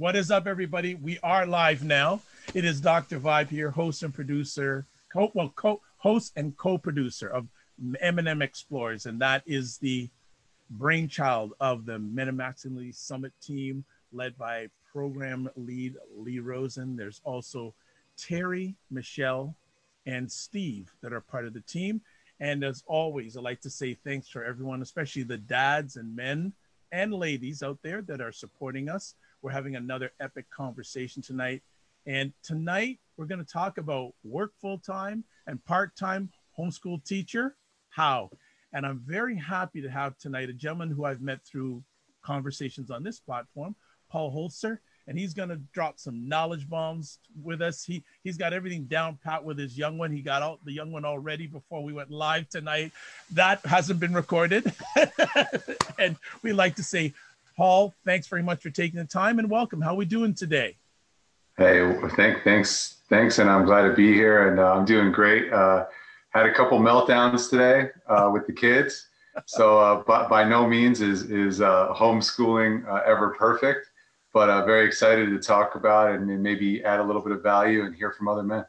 What is up, everybody? We are live now. It is Dr. Vibe here, host and producer, co- well, co- host and co-producer of M&M Explorers, and that is the brainchild of the Men and Masculinity Summit team, led by program lead Lee Rosen. There's also Terry, Michelle, and Steve that are part of the team. And as always, I'd like to say thanks for everyone, especially the dads and men and ladies out there that are supporting us. We're having another epic conversation tonight. And tonight, we're going to talk about work full time and part time homeschool teacher. How? And I'm very happy to have tonight a gentleman who I've met through conversations on this platform, Paul Holzer and he's going to drop some knowledge bombs with us. He he's got everything down pat with his young one. He got out the young one already before we went live tonight. That hasn't been recorded, and we like to say, Paul, thanks very much for taking the time and welcome. How are we doing today? Hey, thank, thanks, thanks, and I'm glad to be here, and uh, I'm doing great. Uh, had a couple meltdowns today uh, with the kids, so uh, by, by no means is is uh, homeschooling uh, ever perfect but uh, very excited to talk about and maybe add a little bit of value and hear from other men.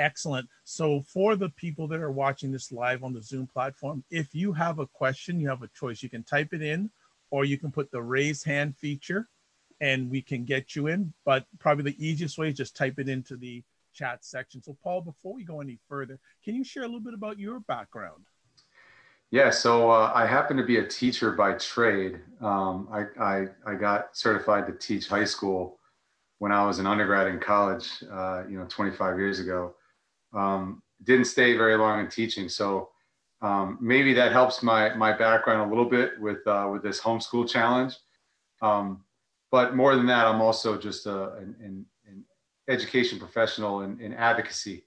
Excellent. So, for the people that are watching this live on the Zoom platform, if you have a question, you have a choice. You can type it in, or you can put the raise hand feature, and we can get you in. But probably the easiest way is just type it into the chat section. So, Paul, before we go any further, can you share a little bit about your background? Yeah, so uh, I happen to be a teacher by trade. Um, I, I, I, got certified to teach high school when I was an undergrad in college, uh, you know, 25 years ago. Um, didn't stay very long in teaching, so um, maybe that helps my my background a little bit with uh, with this homeschool challenge. Um, but more than that, I'm also just a, an, an, an education professional in, in advocacy,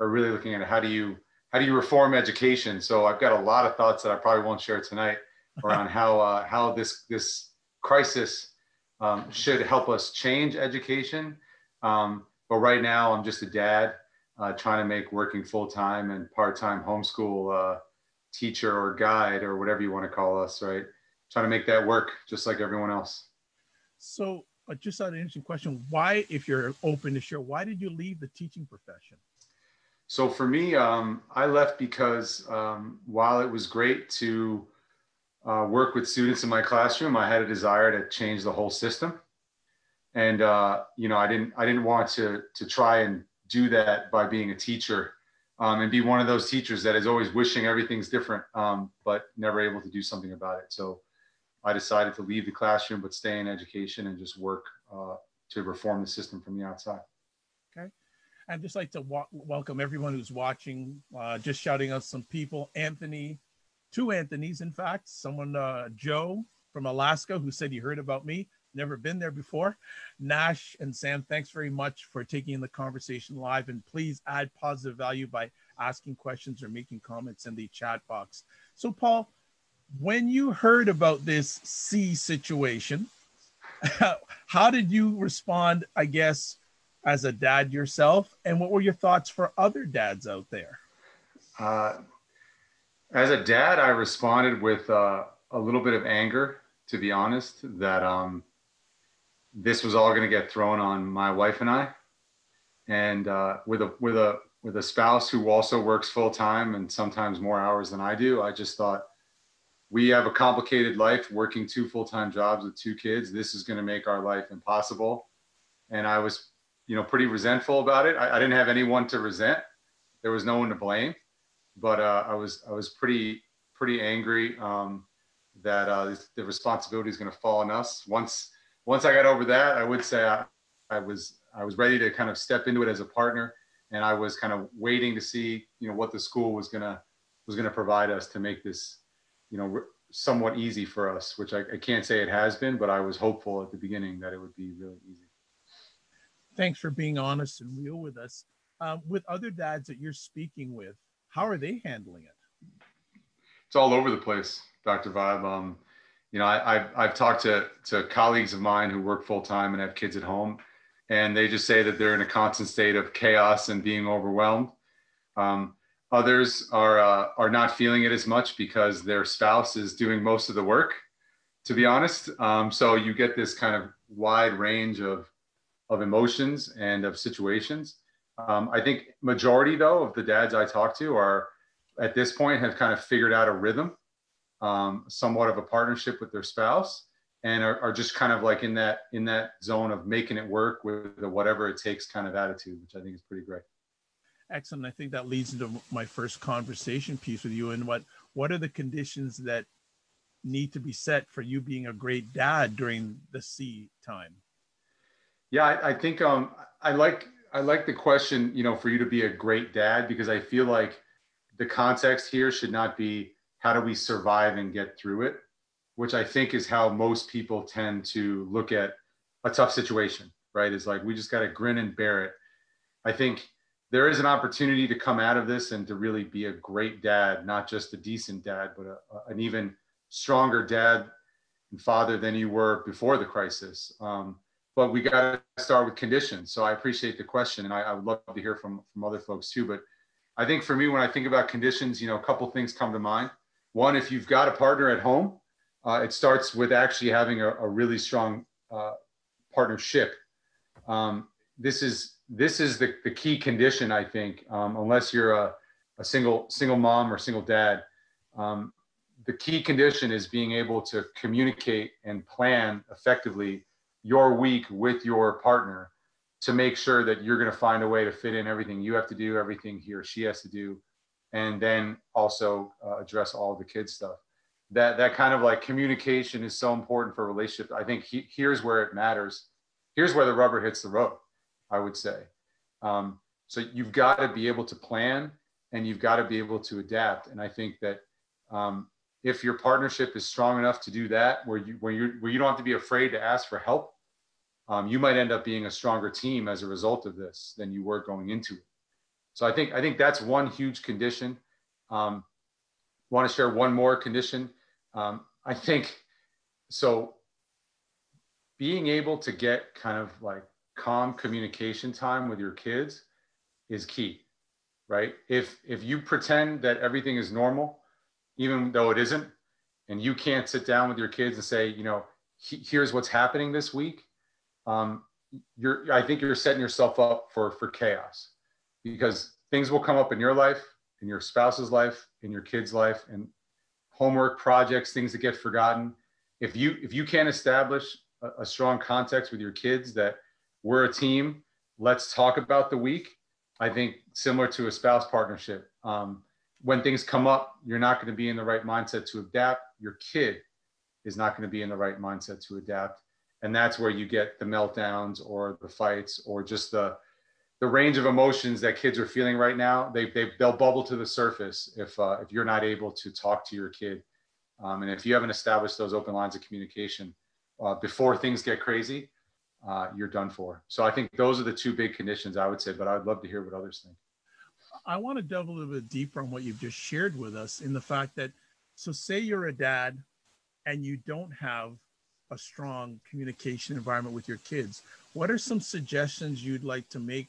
or really looking at how do you how do you reform education? So I've got a lot of thoughts that I probably won't share tonight around how uh, how this this crisis um, should help us change education. Um, but right now, I'm just a dad uh, trying to make working full time and part time homeschool uh, teacher or guide or whatever you want to call us, right? Trying to make that work just like everyone else. So, uh, just had an interesting question: Why, if you're open to share, why did you leave the teaching profession? So for me, um, I left because um, while it was great to uh, work with students in my classroom, I had a desire to change the whole system. And uh, you know, I didn't I didn't want to to try and do that by being a teacher um, and be one of those teachers that is always wishing everything's different, um, but never able to do something about it. So I decided to leave the classroom, but stay in education and just work uh, to reform the system from the outside. Okay. I'd just like to welcome everyone who's watching. Uh, just shouting out some people. Anthony, two Anthony's, in fact. Someone, uh, Joe from Alaska, who said he heard about me. Never been there before. Nash and Sam, thanks very much for taking the conversation live. And please add positive value by asking questions or making comments in the chat box. So, Paul, when you heard about this C situation, how did you respond? I guess as a dad yourself, and what were your thoughts for other dads out there? Uh, as a dad, I responded with uh, a little bit of anger, to be honest, that um, this was all going to get thrown on my wife and I, and uh, with a with a with a spouse who also works full time and sometimes more hours than I do. I just thought we have a complicated life, working two full time jobs with two kids. This is going to make our life impossible, and I was you know, pretty resentful about it. I, I, didn't have anyone to resent. There was no one to blame, but uh, I was I was pretty pretty angry um, that uh, the responsibility is going to fall on us. Once once I got over that, I would say I, I was I was ready to kind of step into it as a partner, and I was kind of waiting to see you know what the school was gonna was gonna provide us to make this you know somewhat easy for us. Which I, I can't say it has been, but I was hopeful at the beginning that it would be really easy thanks for being honest and real with us. Um, with other dads that you're speaking with, how are they handling it? It's all over the place, Dr. Vibe. Um, you know, I, have I've talked to, to colleagues of mine who work full time and have kids at home, and they just say that they're in a constant state of chaos and being overwhelmed. Um, others are uh, are not feeling it as much because their spouse is doing most of the work. To be honest, um, so you get this kind of wide range of of emotions and of situations. Um, I think majority though of the dads I talk to are at this point have kind of figured out a rhythm, um, somewhat of a partnership with their spouse, and are, are, just kind of like in that in that zone of making it work with the whatever it takes kind of attitude, which I think is pretty great. Excellent. I think that leads into my first conversation piece with you. And what what are the conditions that need to be set for you being a great dad during the C time? Yeah, I, I think um, I like I like the question. You know, for you to be a great dad because I feel like the context here should not be how do we survive and get through it, which I think is how most people tend to look at a tough situation. Right? Is like we just got to grin and bear it. I think there is an opportunity to come out of this and to really be a great dad, not just a decent dad, but a, an even stronger dad and father than you were before the crisis. Um, but we got to start with conditions. So I appreciate the question, and I, I, would love to hear from from other folks too. But I think for me, when I think about conditions, you know, a couple things come to mind. One, if you've got a partner at home, uh, it starts with actually having a, a really strong uh, partnership. Um, this is this is the, the key condition, I think, um, unless you're a, a single single mom or single dad. Um, the key condition is being able to communicate and plan effectively your week with your partner to make sure that you're going to find a way to fit in everything you have to do, everything he or she has to do, and then also uh, address all the kids stuff. That that kind of like communication is so important for a relationship. I think he, here's where it matters. Here's where the rubber hits the road. I would say. Um, so you've got to be able to plan and you've got to be able to adapt. And I think that um, if your partnership is strong enough to do that, where you where you where you don't have to be afraid to ask for help, um, you might end up being a stronger team as a result of this than you were going into it. So I think I think that's one huge condition. Um, want to share one more condition. Um, I think so. Being able to get kind of like calm communication time with your kids is key right if if you pretend that everything is normal even though it isn't and you can't sit down with your kids and say you know here's what's happening this week um, you're i think you're setting yourself up for for chaos because things will come up in your life in your spouse's life in your kids life and homework projects things that get forgotten if you if you can't establish a, a strong context with your kids that we're a team. Let's talk about the week. I think similar to a spouse partnership. Um, when things come up, you're not going to be in the right mindset to adapt. Your kid is not going to be in the right mindset to adapt. And that's where you get the meltdowns or the fights or just the the range of emotions that kids are feeling right now. They, they they'll bubble to the surface if uh, if you're not able to talk to your kid, um, and if you haven't established those open lines of communication uh, before things get crazy, uh, you're done for. So I think those are the two big conditions I would say, but I'd love to hear what others think. I want to delve a little bit deeper on what you've just shared with us in the fact that, so say you're a dad and you don't have a strong communication environment with your kids. What are some suggestions you'd like to make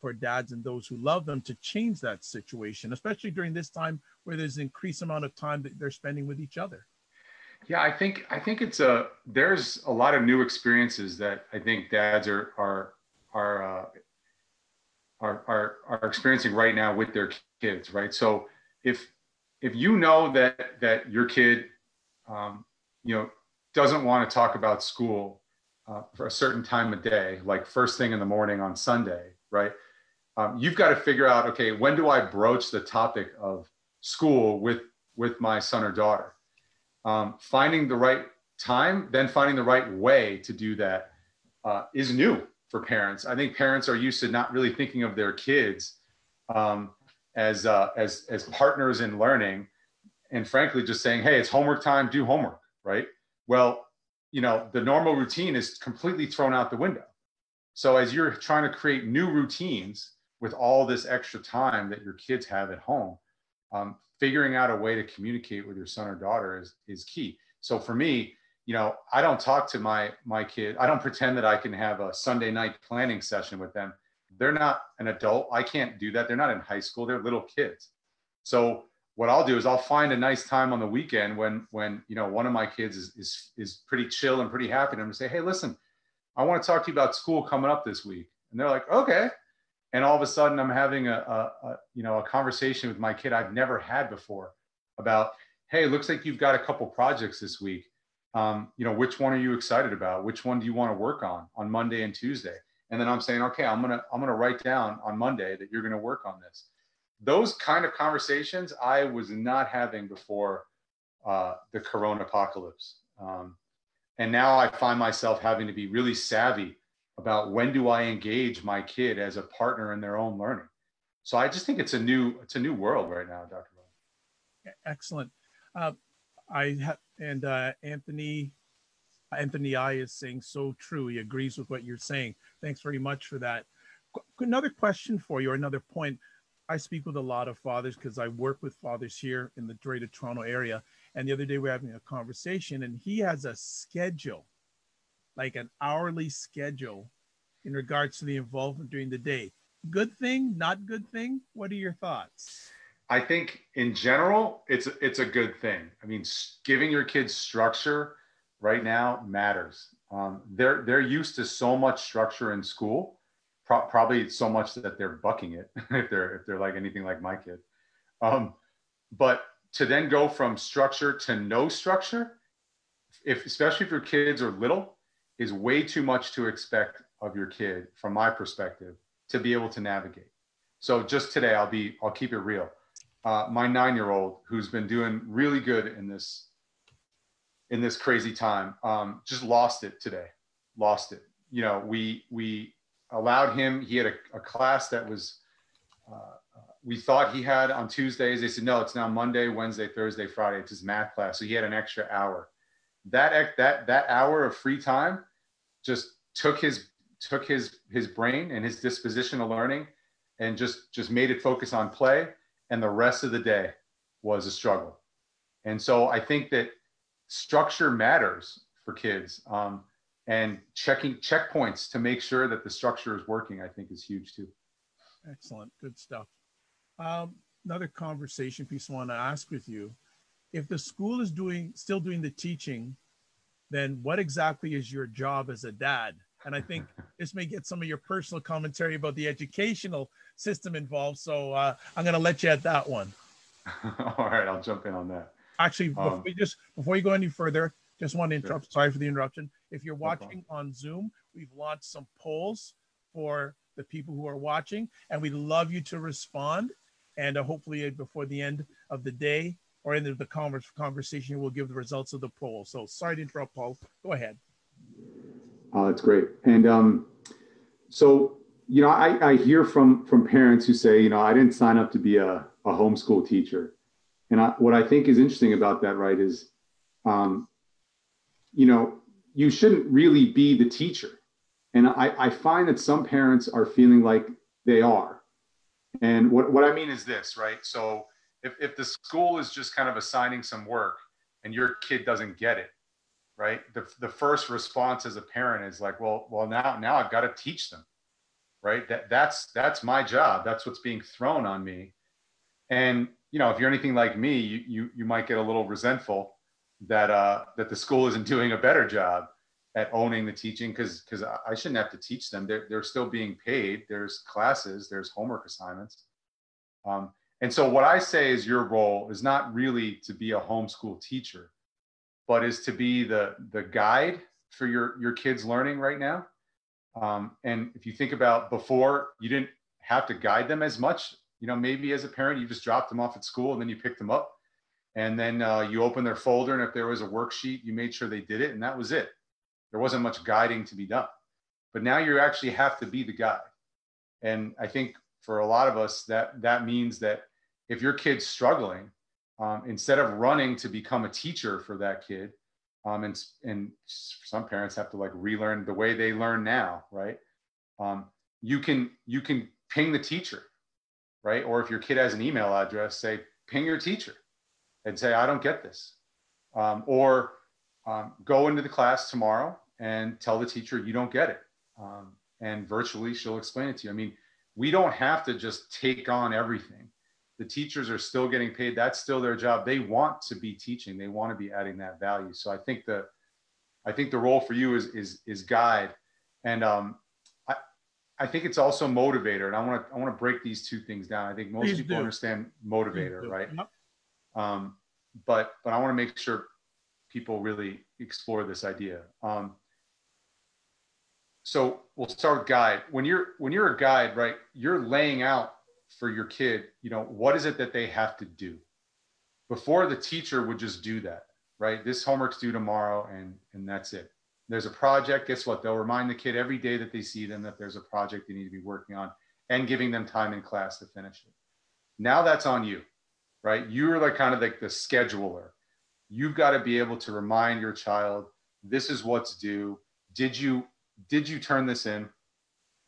for dads and those who love them to change that situation, especially during this time where there's an increased amount of time that they're spending with each other? Yeah, I think I think it's a there's a lot of new experiences that I think dads are are are uh, are, are are experiencing right now with their kids, right? So if if you know that that your kid, um, you know, doesn't want to talk about school uh, for a certain time of day, like first thing in the morning on Sunday, right? Um, you've got to figure out, okay, when do I broach the topic of school with with my son or daughter? um, finding the right time, then finding the right way to do that uh, is new for parents. I think parents are used to not really thinking of their kids um, as, uh, as, as partners in learning. And frankly, just saying, hey, it's homework time, do homework, right? Well, you know, the normal routine is completely thrown out the window. So as you're trying to create new routines with all this extra time that your kids have at home, um, figuring out a way to communicate with your son or daughter is, is key. So for me, you know, I don't talk to my my kid. I don't pretend that I can have a Sunday night planning session with them. They're not an adult. I can't do that. They're not in high school. They're little kids. So what I'll do is I'll find a nice time on the weekend when when you know one of my kids is is is pretty chill and pretty happy. And I'm gonna say, hey, listen, I want to talk to you about school coming up this week. And they're like, okay. And all of a sudden I'm having a, a, a you know, a conversation with my kid I've never had before about, hey, looks like you've got a couple projects this week. Um, you know, which one are you excited about? Which one do you want to work on on Monday and Tuesday? And then I'm saying, okay, I'm gonna I'm gonna write down on Monday that you're gonna work on this. Those kind of conversations I was not having before uh, the Corona apocalypse. Um, and now I find myself having to be really savvy about when do I engage my kid as a partner in their own learning. So I just think it's a new it's a new world right now, Dr. Excellent. Uh, I have and uh, Anthony Anthony I is saying so true. He agrees with what you're saying. Thanks very much for that. Another question for you, or another point. I speak with a lot of fathers because I work with fathers here in the Greater Toronto area. And the other day we we're having a conversation, and he has a schedule, like an hourly schedule, in regards to the involvement during the day. Good thing, not good thing. What are your thoughts? I think in general, it's it's a good thing. I mean, giving your kids structure right now matters. Um, they're they're used to so much structure in school, pro- probably so much that they're bucking it if they're if they're like anything like my kid. Um, but to then go from structure to no structure, if especially if your kids are little, is way too much to expect of your kid from my perspective to be able to navigate. So just today, I'll be I'll keep it real. Uh, my nine-year-old who's been doing really good in this in this crazy time um, just lost it today. Lost it. You know we we allowed him he had a, a class that was uh, uh, we thought he had on tuesdays. They said no it's now monday wednesday thursday friday. It's his math class. So he had an extra hour. That that that hour of free time just took his took his his brain and his disposition of learning and just just made it focus on play and the rest of the day was a struggle. And so I think that structure matters for kids. Um, and checking checkpoints to make sure that the structure is working, I think, is huge too. Excellent, good stuff. Um, another conversation piece I want to ask with you: If the school is doing still doing the teaching, then what exactly is your job as a dad? And I think this may get some of your personal commentary about the educational system involved. So uh, I'm going to let you at that one. All right, I'll jump in on that. Actually, um, before, just before you go any further, just want to interrupt. Sure. Sorry for the interruption. If you're watching no on Zoom, we've launched some polls for the people who are watching, and we'd love you to respond. And uh, hopefully, uh, before the end of the day or end of the conversation, we'll give the results of the poll. So sorry to interrupt, Paul. Go ahead. Oh, that's great. And um, so you know, I, I hear from from parents who say, you know, I didn't sign up to be a, a homeschool teacher. And I, what I think is interesting about that, right, is, um, you know, you shouldn't really be the teacher. And I, I find that some parents are feeling like they are. And what, what I mean is this, right? So if, if the school is just kind of assigning some work and your kid doesn't get it, right? The, the first response as a parent is like, well, well, now, now I've got to teach them right? That that's that's my job. That's what's being thrown on me. And you know, if you're anything like me, you you, you might get a little resentful that uh, that the school isn't doing a better job at owning the teaching because because I shouldn't have to teach them. They're they're still being paid. There's classes. There's homework assignments. Um, and so what I say is your role is not really to be a homeschool teacher, but is to be the the guide for your your kids learning right now um, and if you think about before, you didn't have to guide them as much. You know, maybe as a parent, you just dropped them off at school and then you picked them up. And then uh, you open their folder, and if there was a worksheet, you made sure they did it, and that was it. There wasn't much guiding to be done. But now you actually have to be the guide. And I think for a lot of us, that that means that if your kid's struggling, um, instead of running to become a teacher for that kid, um, and and some parents have to like relearn the way they learn now, right? Um, you can you can ping the teacher, right? Or if your kid has an email address, say ping your teacher, and say I don't get this, um, or um, go into the class tomorrow and tell the teacher you don't get it, um, and virtually she'll explain it to you. I mean, we don't have to just take on everything the teachers are still getting paid. That's still their job. They want to be teaching. They want to be adding that value. So I think the, I think the role for you is is is guide, And um, I, I think it's also motivator. And I want to I want to break these two things down. I think most Please people do. understand motivator, right? Yep. Um, but but I want to make sure people really explore this idea. Um, so we'll start with guide. When you're when you're a guide, right? You're laying out for your kid. You know what is it that they have to do. Before the teacher would just do that, right? This homework's due tomorrow, and and that's it. There's a project. Guess what? They'll remind the kid every day that they see them that there's a project they need to be working on, and giving them time in class to finish it. Now that's on you, right? You're like kind of like the scheduler. You've got to be able to remind your child this is what's due. Did you did you turn this in?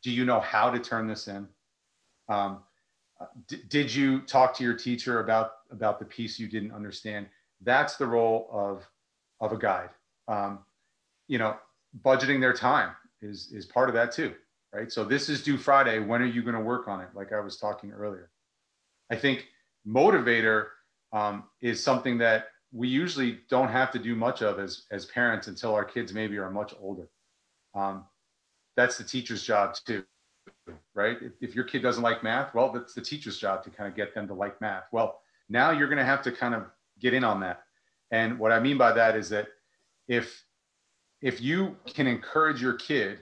Do you know how to turn this in? Um, d- did you talk to your teacher about about the piece you didn't understand? That's the role of of a guide. Um, you know, budgeting their time is is part of that too, right? So this is due Friday. When are you going to work on it? Like I was talking earlier. I think motivator um, is something that we usually don't have to do much of as as parents until our kids maybe are much older. Um, that's the teacher's job too, right? If, if your kid doesn't like math, well, that's the teacher's job to kind of get them to like math. Well, now you're going to have to kind of get in on that. And what I mean by that is that if if you can encourage your kid,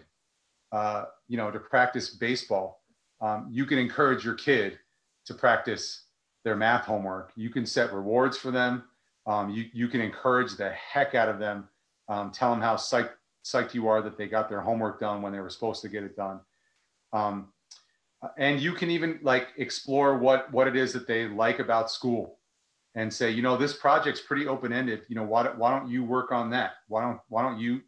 uh, you know, to practice baseball, um, you can encourage your kid to practice their math homework. You can set rewards for them. Um, you, you can encourage the heck out of them. Um, tell them how psyched, psyched you are that they got their homework done when they were supposed to get it done. Um, and you can even like explore what, what it is that they like about school and say, you know, this project's pretty open-ended. You know, why, why don't you work on that? Why don't, why don't you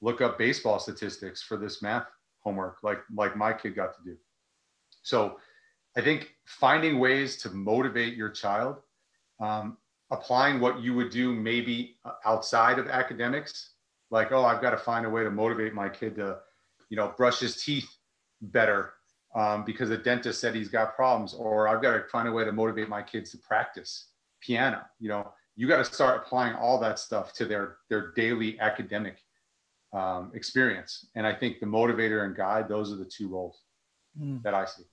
look up baseball statistics for this math homework like, like my kid got to do? So I think finding ways to motivate your child, um, applying what you would do maybe outside of academics, like, oh, I've got to find a way to motivate my kid to, you know, brush his teeth better um, because the dentist said he's got problems, or I've got to find a way to motivate my kids to practice piano. You know, you got to start applying all that stuff to their their daily academic um, experience. And I think the motivator and guide, those are the two roles Mm. that I see.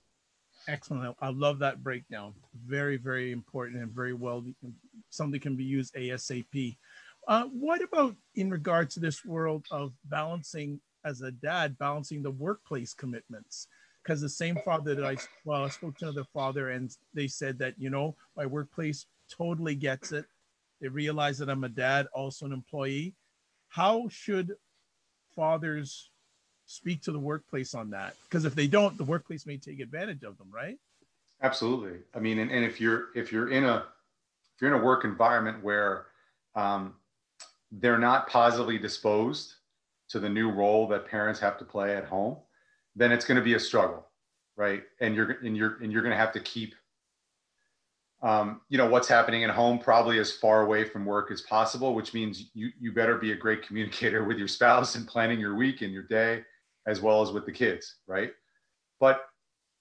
Excellent. I love that breakdown. Very, very important and very well. Something can be used ASAP. Uh, what about in regard to this world of balancing as a dad, balancing the workplace commitments? Because the same father that I well, I spoke to another father and they said that you know my workplace totally gets it. They realize that I'm a dad, also an employee. How should fathers speak to the workplace on that? Because if they don't, the workplace may take advantage of them, right? Absolutely. I mean, and, and if you're if you're in a if you're in a work environment where um, they're not positively disposed to the new role that parents have to play at home, then it's going to be a struggle, right? And you're and you're and you're going to have to keep, um, you know, what's happening at home probably as far away from work as possible, which means you you better be a great communicator with your spouse and planning your week and your day, as well as with the kids, right? But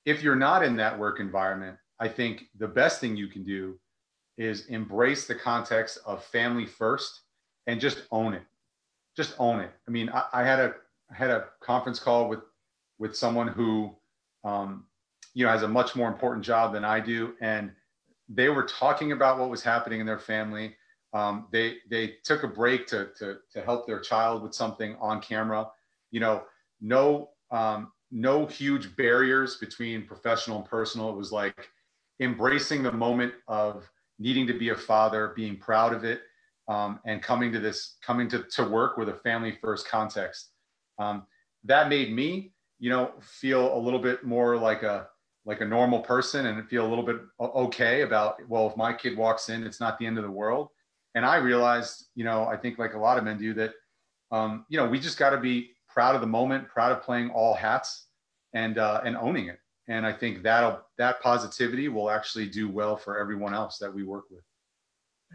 if you're not in that work environment, I think the best thing you can do is embrace the context of family first and just own it. Just own it. I mean, I, I had a I had a conference call with with someone who, um, you know, has a much more important job than I do, and they were talking about what was happening in their family. Um, they they took a break to to to help their child with something on camera. You know, no um, no huge barriers between professional and personal. It was like embracing the moment of needing to be a father, being proud of it, um, and coming to this, coming to, to work with a family first context. Um, that made me, you know, feel a little bit more like a like a normal person and feel a little bit okay about well, if my kid walks in, it's not the end of the world. And I realized, you know, I think like a lot of men do that, um, you know, we just got to be proud of the moment, proud of playing all hats, and uh, and owning it. And I think that'll that positivity will actually do well for everyone else that we work with.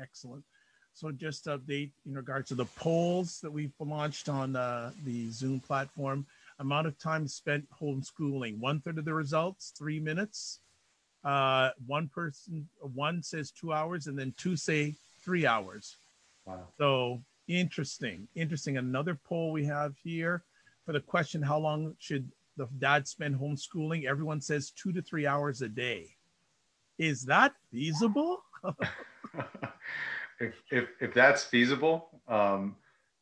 Excellent. So just update in regards to the polls that we've launched on uh, the Zoom platform, amount of time spent homeschooling, one third of the results, three minutes. Uh, one person, one says two hours, and then two say three hours. Wow. So interesting, interesting. Another poll we have here for the question, how long should the dad spend homeschooling? Everyone says two to three hours a day. Is that feasible? if, if, if that's feasible, um,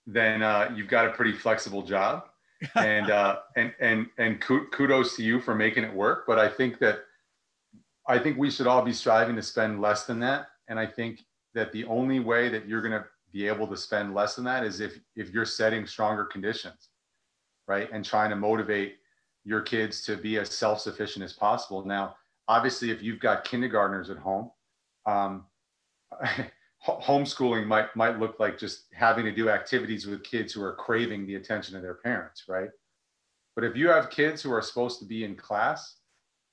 then uh, you've got a pretty flexible job. and uh, and and and kudos to you for making it work. But I think that I think we should all be striving to spend less than that. And I think that the only way that you're going to be able to spend less than that is if if you're setting stronger conditions, right, and trying to motivate your kids to be as self-sufficient as possible. Now, obviously, if you've got kindergartners at home. Um, homeschooling might might look like just having to do activities with kids who are craving the attention of their parents, right? But if you have kids who are supposed to be in class,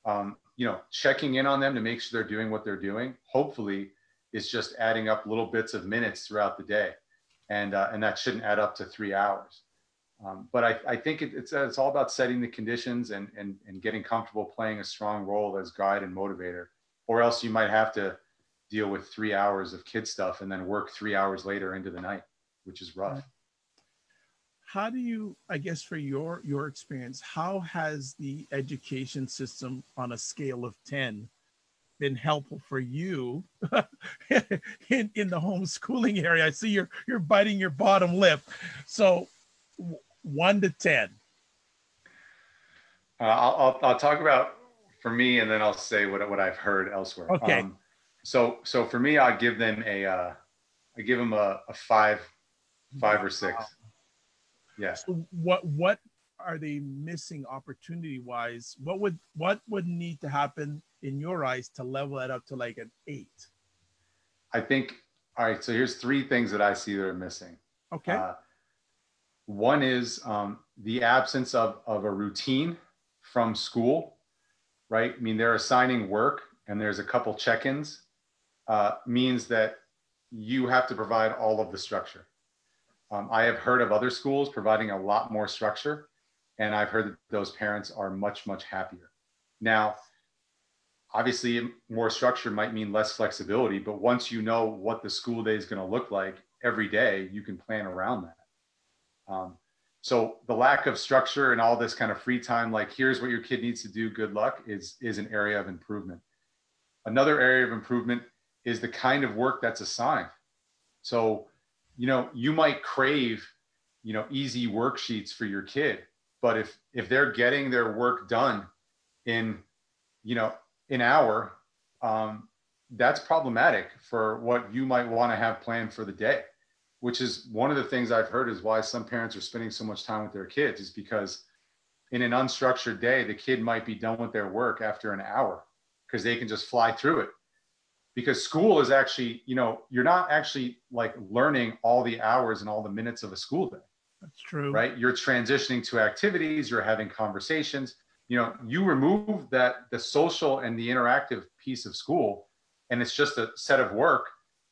um, you know, checking in on them to make sure they're doing what they're doing, hopefully, is just adding up little bits of minutes throughout the day, and uh, and that shouldn't add up to three hours. Um, but I, I think it, it's it's all about setting the conditions and and and getting comfortable playing a strong role as guide and motivator, or else you might have to deal with three hours of kid stuff and then work three hours later into the night, which is rough. How do you, I guess, for your your experience, how has the education system on a scale of ten been helpful for you in, in the homeschooling area? I see you're you're biting your bottom lip. So one to ten. Uh, I'll, I'll, I'll talk about for me, and then I'll say what what I've heard elsewhere. Okay. Um, so so for me, I give them a uh, I give them a, a five, five or six. Yeah. So what what are they missing opportunity wise? What would what would need to happen in your eyes to level it up to like an eight? I think all right. So here's three things that I see that are missing. Okay. Uh, one is um, the absence of, of a routine from school, right? I mean, they're assigning work and there's a couple check-ins uh, means that you have to provide all of the structure. Um, I have heard of other schools providing a lot more structure, and I've heard that those parents are much, much happier. Now, obviously, more structure might mean less flexibility, but once you know what the school day is going to look like every day, you can plan around that. Um, so the lack of structure and all this kind of free time, like here's what your kid needs to do, good luck, is is an area of improvement. Another area of improvement is the kind of work that's assigned. So, you know, you might crave, you know, easy worksheets for your kid, but if if they're getting their work done in, you know, an hour, um, that's problematic for what you might want to have planned for the day. Which is one of the things I've heard is why some parents are spending so much time with their kids is because in an unstructured day, the kid might be done with their work after an hour because they can just fly through it because school is actually you know you're not actually like learning all the hours and all the minutes of a school day. That's true. Right? You're transitioning to activities you're having conversations. You know you remove that the social and the interactive piece of school and it's just a set of work.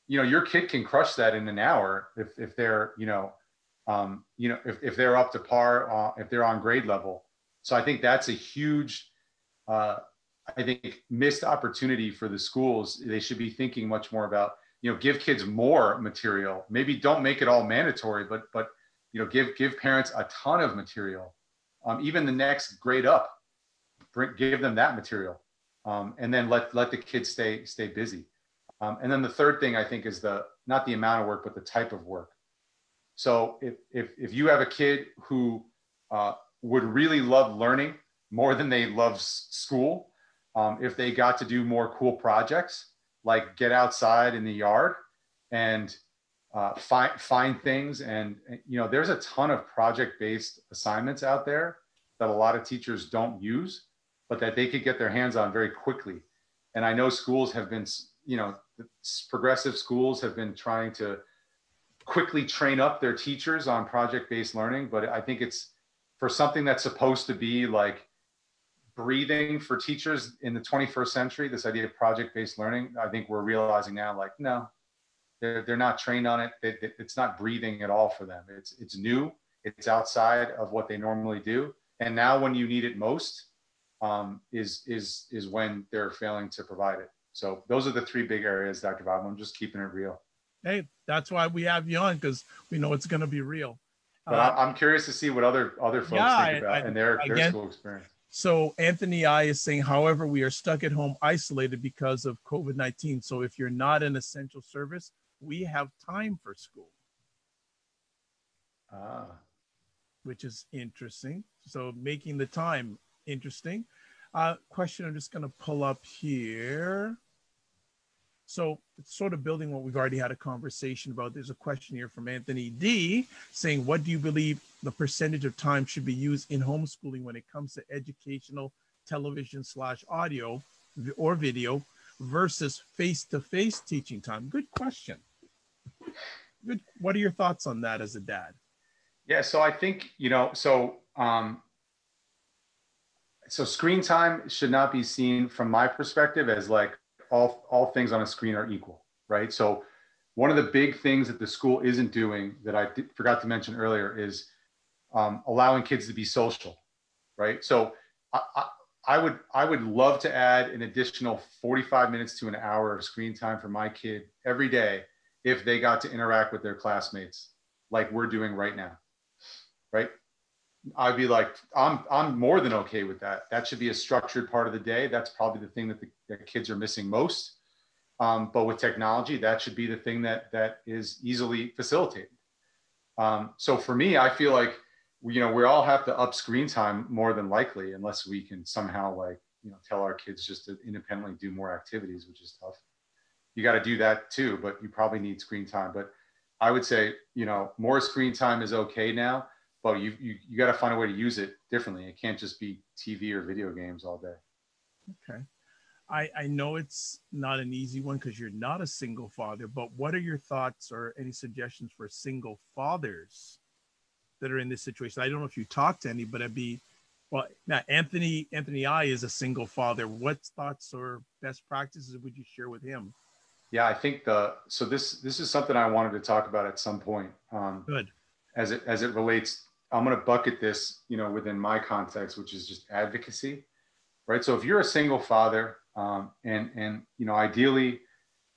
You know your kid can crush that in an hour if, if they're you know um, you know if, if they're up to par uh, if they're on grade level. So i think that's a huge uh, I think missed opportunity for the schools. They should be thinking much more about, you know, give kids more material. Maybe don't make it all mandatory, but but you know, give give parents a ton of material. Um, even the next grade up, bring, give them that material, um, and then let let the kids stay stay busy. Um, and then the third thing I think is the not the amount of work, but the type of work. So if if if you have a kid who uh, would really love learning more than they love school, um, if they got to do more cool projects, like get outside in the yard and uh, find find things. And you know, there's a ton of project-based assignments out there that a lot of teachers don't use, but that they could get their hands on very quickly. And I know schools have been, you know, progressive schools have been trying to quickly train up their teachers on project-based learning, but I think it's for something that's supposed to be like breathing for teachers in the 21st century, this idea of project-based learning, I think we're realizing now, like, no, they're, they're not trained on it. it. It's not breathing at all for them. It's, it's new. It's outside of what they normally do. And now when you need it most um, is, is, is when they're failing to provide it. So those are the three big areas, Dr. Bob. I'm just keeping it real. Hey, that's why we have you on because we know it's going to be real. But uh, I'm curious to see what other other folks yeah, think about I, and their, again, their school experience. So Anthony I is saying, however, we are stuck at home isolated because of COVID 19. So if you're not an essential service, we have time for school. Ah. Which is interesting. So making the time interesting. Uh, question I'm just going to pull up here. So it's sort of building what we've already had a conversation about. There's a question here from Anthony D saying, What do you believe the percentage of time should be used in homeschooling when it comes to educational television slash audio or video versus face to face teaching time? Good question. Good. What are your thoughts on that as a dad? Yeah, so I think, you know, so um, so screen time should not be seen from my perspective as like all all things on a screen are equal, right? So one of the big things that the school isn't doing that I forgot to mention earlier is um, allowing kids to be social, right? So I, I, I would I would love to add an additional 45 minutes to an hour of screen time for my kid every day if they got to interact with their classmates like we're doing right now, right? I'd be like, I'm I'm more than okay with that. That should be a structured part of the day. That's probably the thing that the, kids are missing most. Um, but with technology, that should be the thing that that is easily facilitated. Um, so for me, I feel like you know we all have to up screen time more than likely, unless we can somehow like you know tell our kids just to independently do more activities, which is tough. You got to do that too, but you probably need screen time. But I would say you know more screen time is okay now but you you, you got to find a way to use it differently. It can't just be TV or video games all day. Okay. I, I know it's not an easy one because you're not a single father, but what are your thoughts or any suggestions for single fathers that are in this situation? I don't know if you talked to any, but I'd be well now Anthony Anthony I is a single father. What thoughts or best practices would you share with him? Yeah, I think the so this this is something I wanted to talk about at some point. Um, Good. As it as it relates I'm going to bucket this, you know, within my context, which is just advocacy, right? So if you're a single father, um, and and you know, ideally,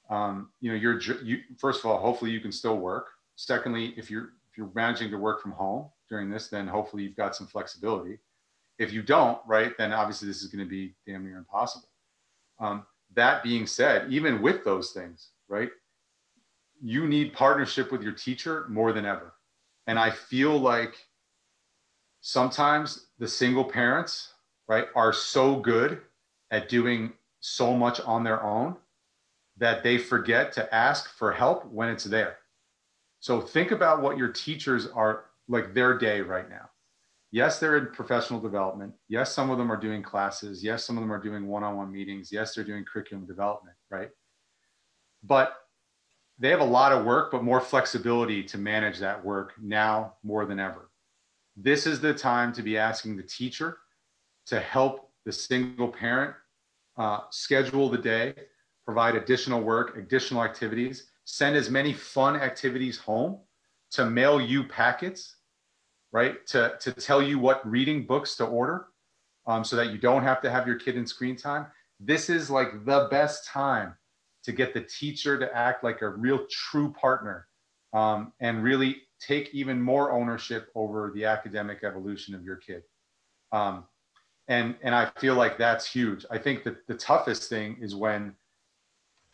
um, you know, you're you, first of all, hopefully you can still work. Secondly, if you're if you're managing to work from home during this, then hopefully you've got some flexibility. If you don't, right, then obviously this is going to be damn near impossible. Um, that being said, even with those things, right, you need partnership with your teacher more than ever. And I feel like sometimes the single parents, right, are so good at doing so much on their own that they forget to ask for help when it's there. So think about what your teachers are like their day right now. Yes, they're in professional development. Yes, some of them are doing classes. Yes, some of them are doing one on one meetings. Yes, they're doing curriculum development, right? But they have a lot of work, but more flexibility to manage that work now more than ever this is the time to be asking the teacher to help the single parent uh, schedule the day, provide additional work, additional activities, send as many fun activities home, to mail you packets, right? To, to tell you what reading books to order um, so that you don't have to have your kid in screen time. This is like the best time to get the teacher to act like a real true partner um, and really take even more ownership over the academic evolution of your kid. Um, and, and I feel like that's huge. I think that the toughest thing is when,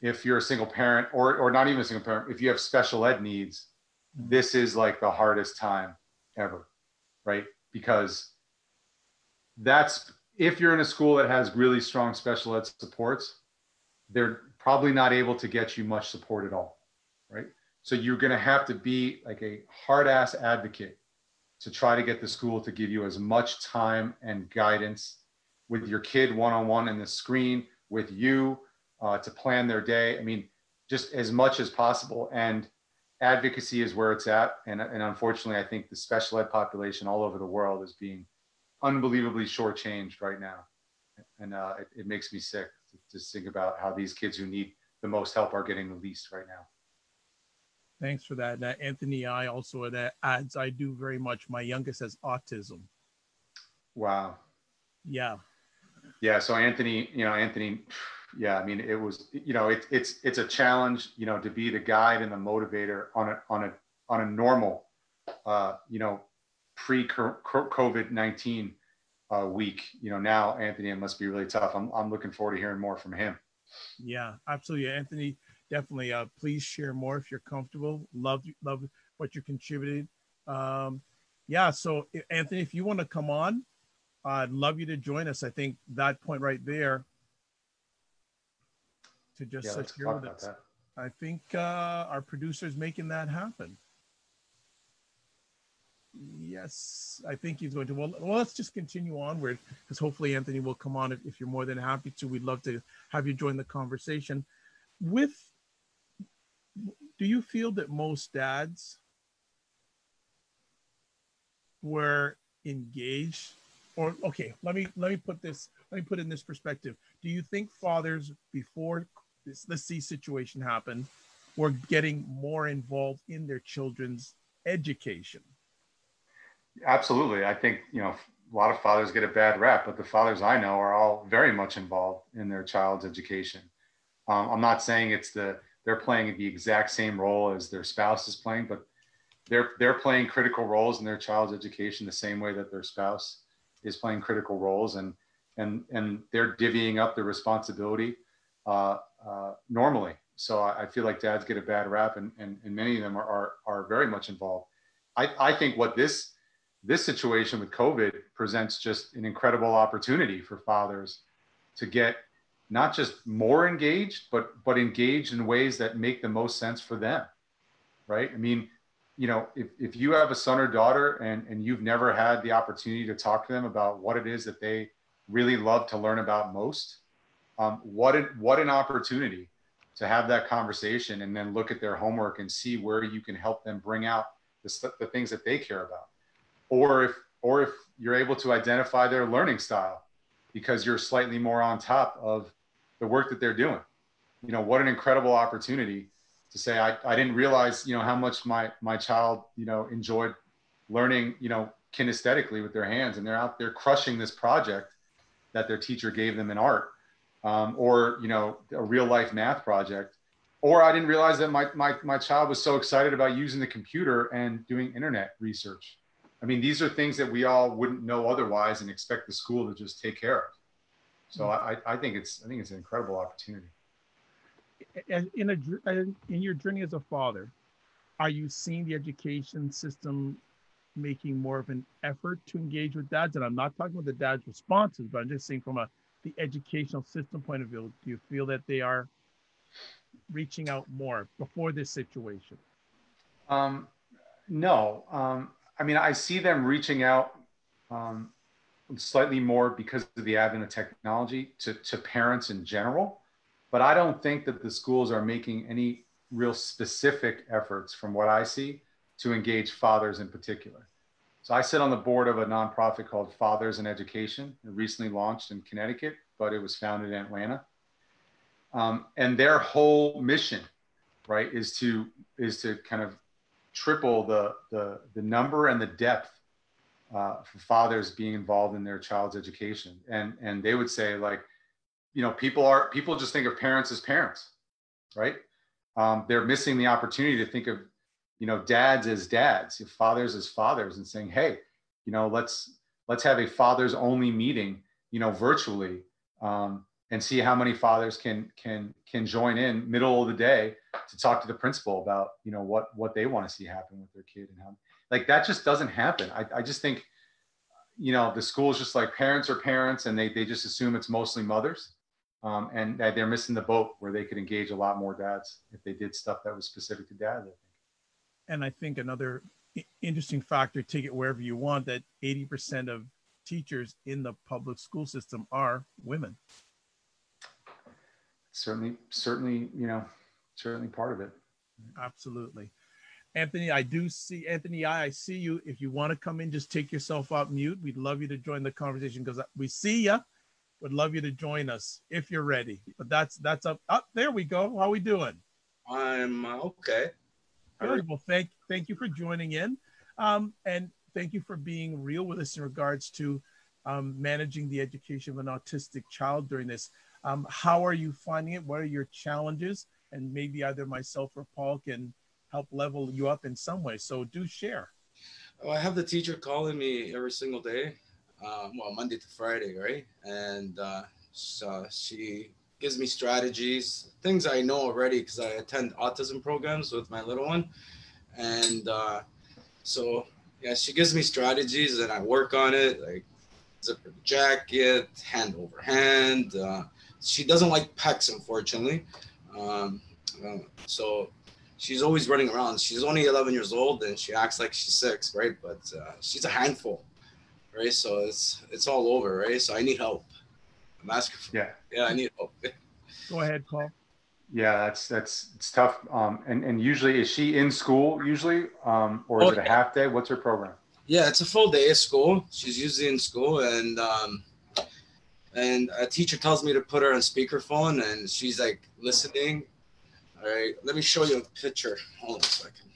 if you're a single parent or, or not even a single parent, if you have special ed needs, mm-hmm. this is like the hardest time ever, right? Because that's if you're in a school that has really strong special ed supports, they're probably not able to get you much support at all? So you're going to have to be like a hard ass advocate to try to get the school to give you as much time and guidance with your kid one on one in the screen with you uh, to plan their day. I mean, just as much as possible. And advocacy is where it's at. And, and unfortunately, I think the special ed population all over the world is being unbelievably shortchanged right now. And uh, it, it makes me sick to, to think about how these kids who need the most help are getting the least right now. Thanks for that. Uh, Anthony, I also that adds I do very much. My youngest has autism. Wow. Yeah. Yeah. So Anthony, you know, Anthony, yeah, I mean, it was, you know, it, it's it's a challenge, you know, to be the guide and the motivator on a on a on a normal uh, you know, pre COVID 19 uh, week. You know, now Anthony, it must be really tough. I'm, I'm looking forward to hearing more from him. Yeah, absolutely. Anthony, definitely. Uh, please share more if you're comfortable. Love, love what you contributed. Um, yeah. So Anthony, if you want to come on, I'd love you to join us. I think that point right there to just yeah, secure that. I think uh, our producer is making that happen. Yes, I think he's going to. Well, well let's just continue onward because hopefully Anthony will come on if, if you're more than happy to. We'd love to have you join the conversation. With, do you feel that most dads were engaged? Or okay let me let me put this let me put in this perspective. Do you think fathers before this the C situation happened were getting more involved in their children's education? Absolutely. I think you know a lot of fathers get a bad rap but the fathers i know are all very much involved in their child's education. Um, i'm not saying it's the they're playing the exact same role as their spouse is playing but they're they're playing critical roles in their child's education the same way that their spouse is playing critical roles and and and they're divvying up the responsibility uh, uh, normally. So I, I, feel like dads get a bad rap, and and, and many of them are, are, are very much involved. I, I think what this this situation with COVID presents just an incredible opportunity for fathers to get not just more engaged, but but engaged in ways that make the most sense for them. Right? I mean, you know, if, if you have a son or daughter and, and you've never had the opportunity to talk to them about what it is that they really love to learn about most, um, what, an, what an opportunity to have that conversation and then look at their homework and see where you can help them bring out the, the things that they care about. Or if, or if you're able to identify their learning style because you're slightly more on top of the work that they're doing. You know, what an incredible opportunity to say I, I didn't realize you know how much my my child you know enjoyed learning you know kinesthetically with their hands and they're out there crushing this project that their teacher gave them in art um, or you know a real life math project. Or i didn't realize that my, my, my child was so excited about using the computer and doing internet research. I mean these are things that we all wouldn't know otherwise and expect the school to just take care of so I, I think it's i think it's an incredible opportunity in a in your journey as a father, are you seeing the education system making more of an effort to engage with dads? And I'm not talking about the dads' responses, but I'm just saying from a the educational system point of view, do you feel that they are reaching out more before this situation? Um, no. Um, I mean, I see them reaching out um, slightly more because of the advent of technology to, to parents in general. But I don't think that the schools are making any real specific efforts from what I see to engage fathers in particular. So I sit on the board of a nonprofit called Fathers in Education. Recently launched in Connecticut, but it was founded in Atlanta. Um, and their whole mission, right, is to is to kind of triple the the, the number and the depth uh, for fathers being involved in their child's education. And and they would say like you know people are people just think of parents as parents right um, they're missing the opportunity to think of you know dads as dads fathers as fathers and saying hey you know let's let's have a fathers only meeting you know virtually um, and see how many fathers can can can join in middle of the day to talk to the principal about you know what what they want to see happen with their kid and how like that just doesn't happen i, I just think you know the school's just like parents are parents and they, they just assume it's mostly mothers um, and they're missing the boat where they could engage a lot more dads if they did stuff that was specific to dads. I think. And I think another interesting factor, take it wherever you want, that 80% of teachers in the public school system are women. Certainly, certainly, you know, certainly part of it. Absolutely. Anthony, I do see Anthony. I, I see you. If you want to come in, just take yourself off mute. We'd love you to join the conversation because we see you would love you to join us if you're ready. But that's that's up. Up oh, there we go. How are we doing? I'm uh, okay. Good. Well, thank thank you for joining in, um, and thank you for being real with us in regards to um, managing the education of an autistic child during this. Um, how are you finding it? What are your challenges? And maybe either myself or Paul can help level you up in some way. So do share. I have the teacher calling me every single day, um, well, Monday to Friday, right? And uh, so she gives me strategies, things I know already because I attend autism programs with my little one. And uh, so, yeah, she gives me strategies and I work on it, like zipper jacket, hand over hand. Uh, she doesn't like PECS, unfortunately. Um, uh, so she's always running around. She's only 11 years old and she acts like she's six, right? But uh, she's a handful, right? So it's it's all over, right? So I need help. I'm asking for Yeah. yeah, I need help. Go ahead, Paul. Yeah, that's that's it's tough. Um, and and usually, is she in school usually, um, or is it a half day? What's her program? Yeah, it's a full day of school. She's usually in school, and um, and a teacher tells me to put her on speakerphone, and she's like listening. All right, let me show you a picture. Hold on a second.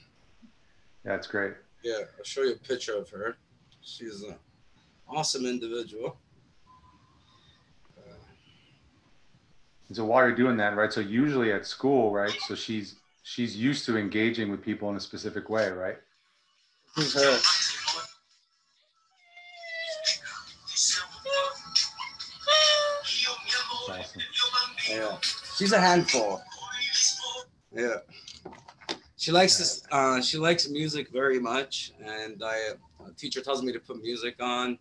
Yeah, that's great. Yeah, I'll show you a picture of her. She's an awesome individual. And so while you're doing that, right? So usually at school, right? So she's she's used to engaging with people in a specific way, right? Who's her? Awesome. Yeah, she's a handful. Yeah, she likes this. Uh, she likes music very much, and I a teacher tells me to put music on.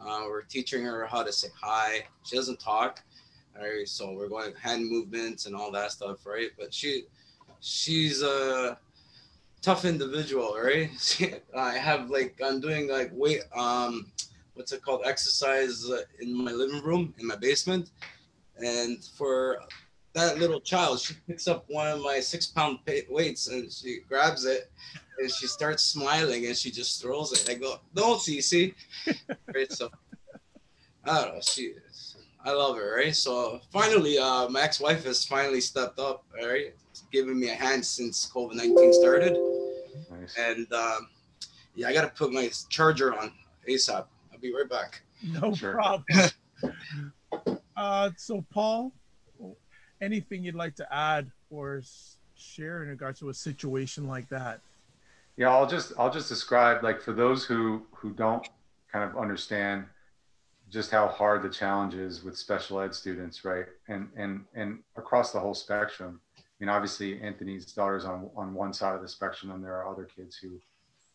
Uh, we're teaching her how to say hi. She doesn't talk, all right? So we're going hand movements and all that stuff, right? But she, she's a tough individual, right? I have like I'm doing like weight um, what's it called? Exercise uh, in my living room in my basement, and for that little child, she picks up one of my six pound weights and she grabs it and she starts smiling and she just throws it. I go, no, Cece. right. So I don't know. She is. I love her. Right. So finally, uh, my ex wife has finally stepped up. All right. Giving me a hand since COVID 19 started. Nice. And um, yeah, I got to put my charger on ASAP. I'll be right back. No Sure. problem. uh, so, Paul, anything you'd like to add or share in regards to a situation like that? Yeah, I'll just I'll just describe like for those who who don't kind of understand just how hard the challenge is with special ed students, right? And and and across the whole spectrum. I mean, obviously Anthony's daughter's on on one side of the spectrum, and there are other kids who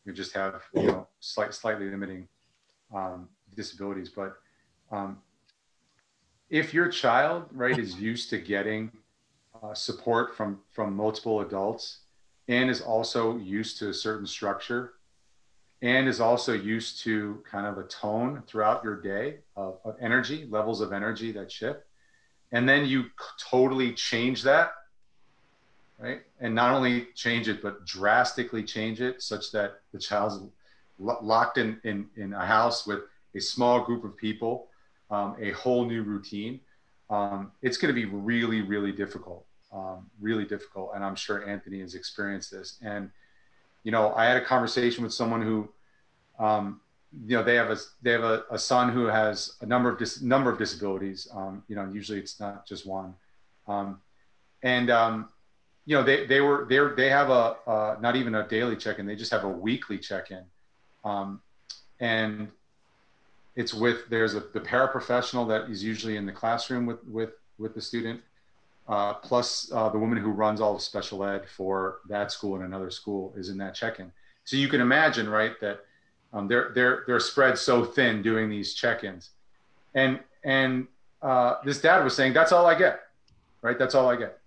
who just have you know slight slightly limiting um, disabilities. But um, if your child right is used to getting uh, support from from multiple adults and is also used to a certain structure and is also used to kind of a tone throughout your day of, of energy levels of energy that shift and then you totally change that right? And not only change it but drastically change it such that the child's lo- locked in, in in a house with a small group of people um, a whole new routine um, it's going to be really really difficult um, really difficult. And I'm sure Anthony has experienced this. And, you know, I had a conversation with someone who, um, you know, they have a, they have a, a son who has a number of dis, number of disabilities. Um, you know, usually it's not just one. Um, and, you know, they, they were, they they have a, not even a daily check-in. They just have a weekly check-in. And it's with, there's a, the paraprofessional that is usually in the classroom with, with, with the student uh, plus uh, the woman who runs all of special ed for that school and another school is in that check-in. So you can imagine, right, that um, they're they're they're spread so thin doing these check-ins, and and uh, this dad was saying that's all I get, right? That's all I get.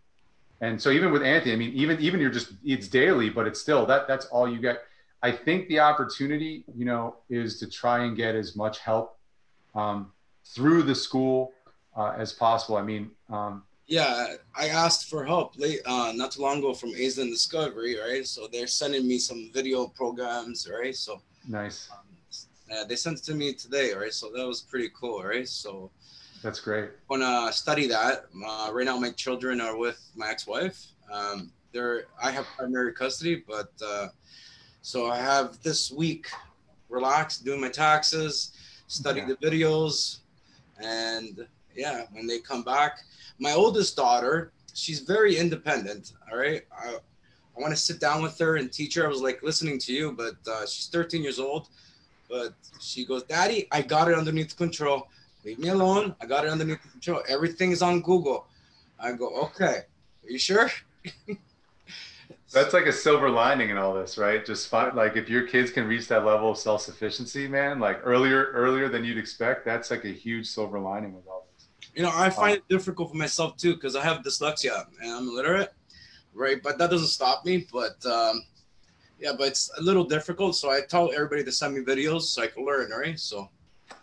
And so even with Anthony, I mean, even even you're just it's daily, but it's still that that's all you get. I think the opportunity, you know, is to try and get as much help um, through the school uh, as possible. I mean. Um, Yeah, I asked for help late, uh, not too long ago from Aislinn Discovery, right? So they're sending me some video programs, right? So Nice. um, uh, they sent it to me today, right? So that was pretty cool, right? So That's great. I'm gonna study that. Uh, right now, my children are with my ex-wife. Um, they're I have primary custody, but uh, so I have this week relaxed, doing my taxes, study Yeah. the videos, and yeah, when they come back, my oldest daughter, she's very independent. All right, I, I want to sit down with her and teach her. I was like listening to you, but uh, she's 13 years old. But she goes, Daddy, I got it underneath control. Leave me alone. I got it underneath control. Everything is on Google. I go, okay. Are you sure? That's like a silver lining in all this, right? Just find, like if your kids can reach that level of self sufficiency, man, like earlier earlier than you'd expect, that's like a huge silver lining with all this. You know, I find it difficult for myself too because I have dyslexia and I'm illiterate, right? But that doesn't stop me. But um, yeah, but it's a little difficult. So I tell everybody to send me videos so I can learn, right? So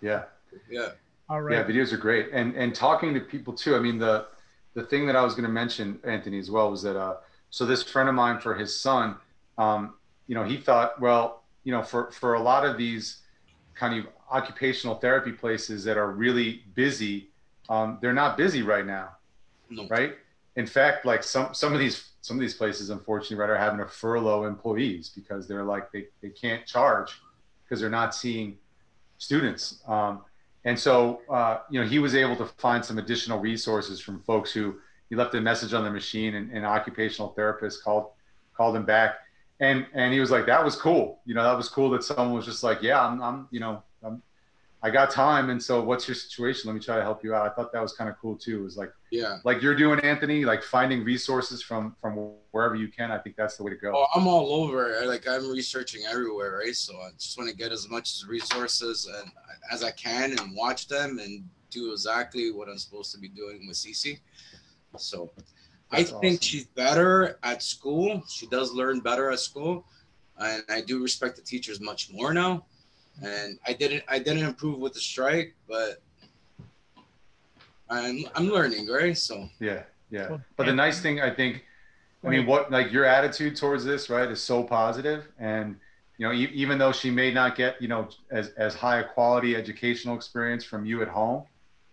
yeah, yeah, All right. yeah, videos are great, and and talking to people too. I mean, the the thing that I was going to mention, Anthony, as well, was that uh, so this friend of mine for his son, um, you know, he thought, well, you know, for for a lot of these kind of occupational therapy places that are really busy, um, they're not busy right now, no. right? In fact, like some some of these some of these places, unfortunately, right, are having to furlough employees because they're like they they can't charge because they're not seeing students. Um, and so, uh, you know, he was able to find some additional resources from folks who he left a message on the machine and an occupational therapist called, called him back. And, and he was like, that was cool. You know, that was cool that someone was just like, yeah, I'm, I'm you know, I'm, I got time. And so what's your situation? Let me try to help you out. I thought that was kind of cool too. It was like, yeah, like you're doing Anthony, like finding resources from, from wherever you can. I think that's the way to go. Oh, I'm all over. Like I'm researching everywhere, right? So I just want to get as much resources and as I can and watch them and do exactly what I'm supposed to be doing with Cece. So That's I think awesome. she's better at school. She does learn better at school, and I do respect the teachers much more now. And I didn't I didn't improve with the strike, but I'm I'm learning, right? So Yeah, yeah. But the nice thing, I think, I mean, what like your attitude towards this, right, is so positive, and you know, e- even though she may not get, you know, as as high a quality educational experience from you at home,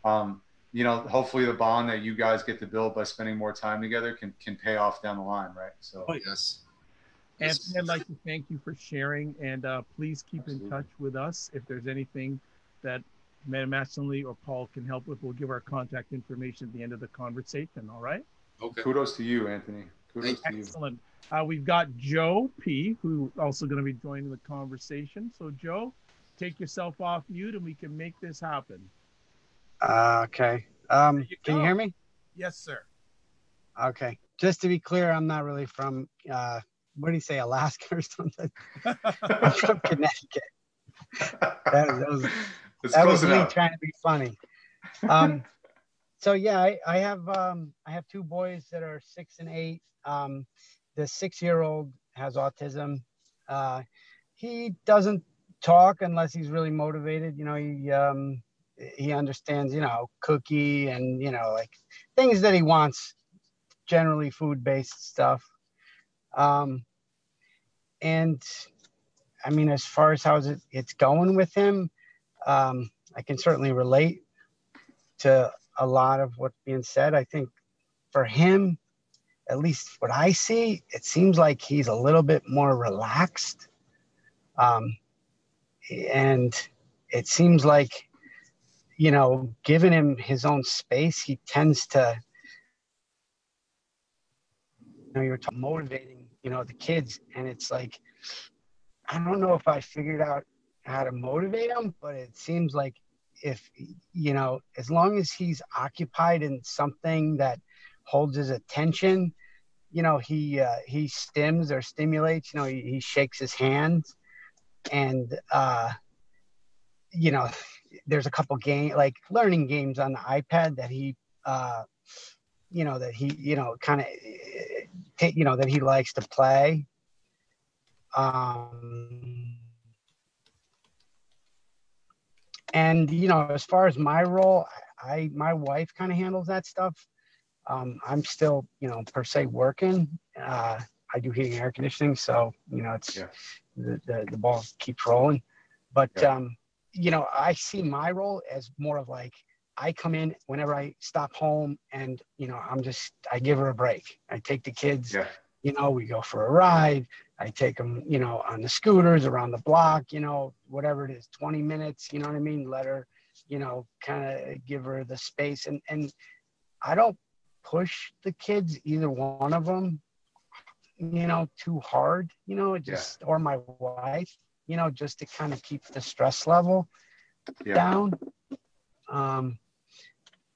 um, you know, hopefully the bond that you guys get to build by spending more time together can can pay off down the line, right? So oh yes. Anthony, I'd like to thank you for sharing, and uh, please keep in touch with us if there's anything that Men and Masculinity or Paul can help with. We'll give our contact information at the end of the conversation. All right. Okay. kudos to you, Anthony. Kudos to you. Excellent. Uh, we've got Joe P, who also going to be joining the conversation. So, Joe, take yourself off mute, and we can make this happen. Uh, okay. Um, you can you hear me? Yes, sir. Okay. Just to be clear, I'm not really from uh, what do you say, Alaska or something? I'm from Connecticut. That, that was it's that close was me trying to be funny. Um, so yeah, I, I have um, I have two boys that are six and eight. Um, the six-year-old has autism. Uh, he doesn't talk unless he's really motivated. You know, he um, he understands, you know, cookie and you know, like things that he wants. Generally, food-based stuff. Um, and I mean, as far as how it, it's going with him, um, I can certainly relate to a lot of what's being said. I think for him, at least what I see, it seems like he's a little bit more relaxed. Um, and it seems like, you know, giving him his own space, he tends to, you know, you're motivating, you know, the kids. And it's like, I don't know if I figured out how to motivate him, but it seems like if you know, as long as he's occupied in something that holds his attention, you know, he uh, he stims or stimulates. You know, he, he shakes his hands, and uh, you know, there's a couple game like learning games on the iPad that he. Uh, you know that he you know kind of you know that he likes to play um, and you know, as far as my role, I my wife kind of handles that stuff. Um, I'm still, you know, per se working. Uh, I do heating and air conditioning, so you know, it's Yeah. the, the the ball keeps rolling. But Yeah. um, you know, I see my role as more of like I come in whenever I stop home, and you know, I'm just I give her a break. I take the kids Yeah. you know, we go for a ride. I take them, you know, on the scooters around the block, you know, whatever it is, 20 minutes, you know what I mean? Let her, you know, kind of give her the space. And, and I don't push the kids, either one of them, you know, too hard, you know, just yeah. or my wife, you know, just to kind of keep the stress level yeah. down. Um,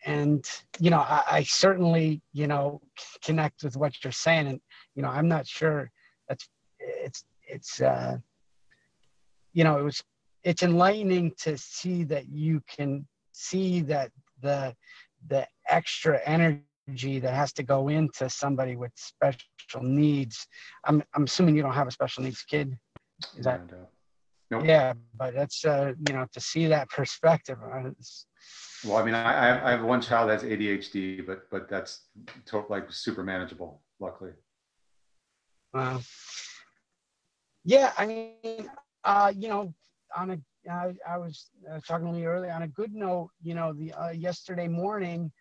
and you know, I, I certainly, you know, connect with what you're saying, and you know, I'm not sure that's it's it's uh, you know, it was it's enlightening to see that you can see that the the extra energy that has to go into somebody with special needs. I'm I'm assuming you don't have a special needs kid. Is that? Nope. Yeah, but that's uh, you know to see that perspective. Uh, well, I mean, I, I have one child that's ADHD, but but that's to, like super manageable, luckily. Wow. Yeah, I mean, uh, you know, on a I, I was uh, talking to you earlier on a good note, you know, the uh, yesterday morning,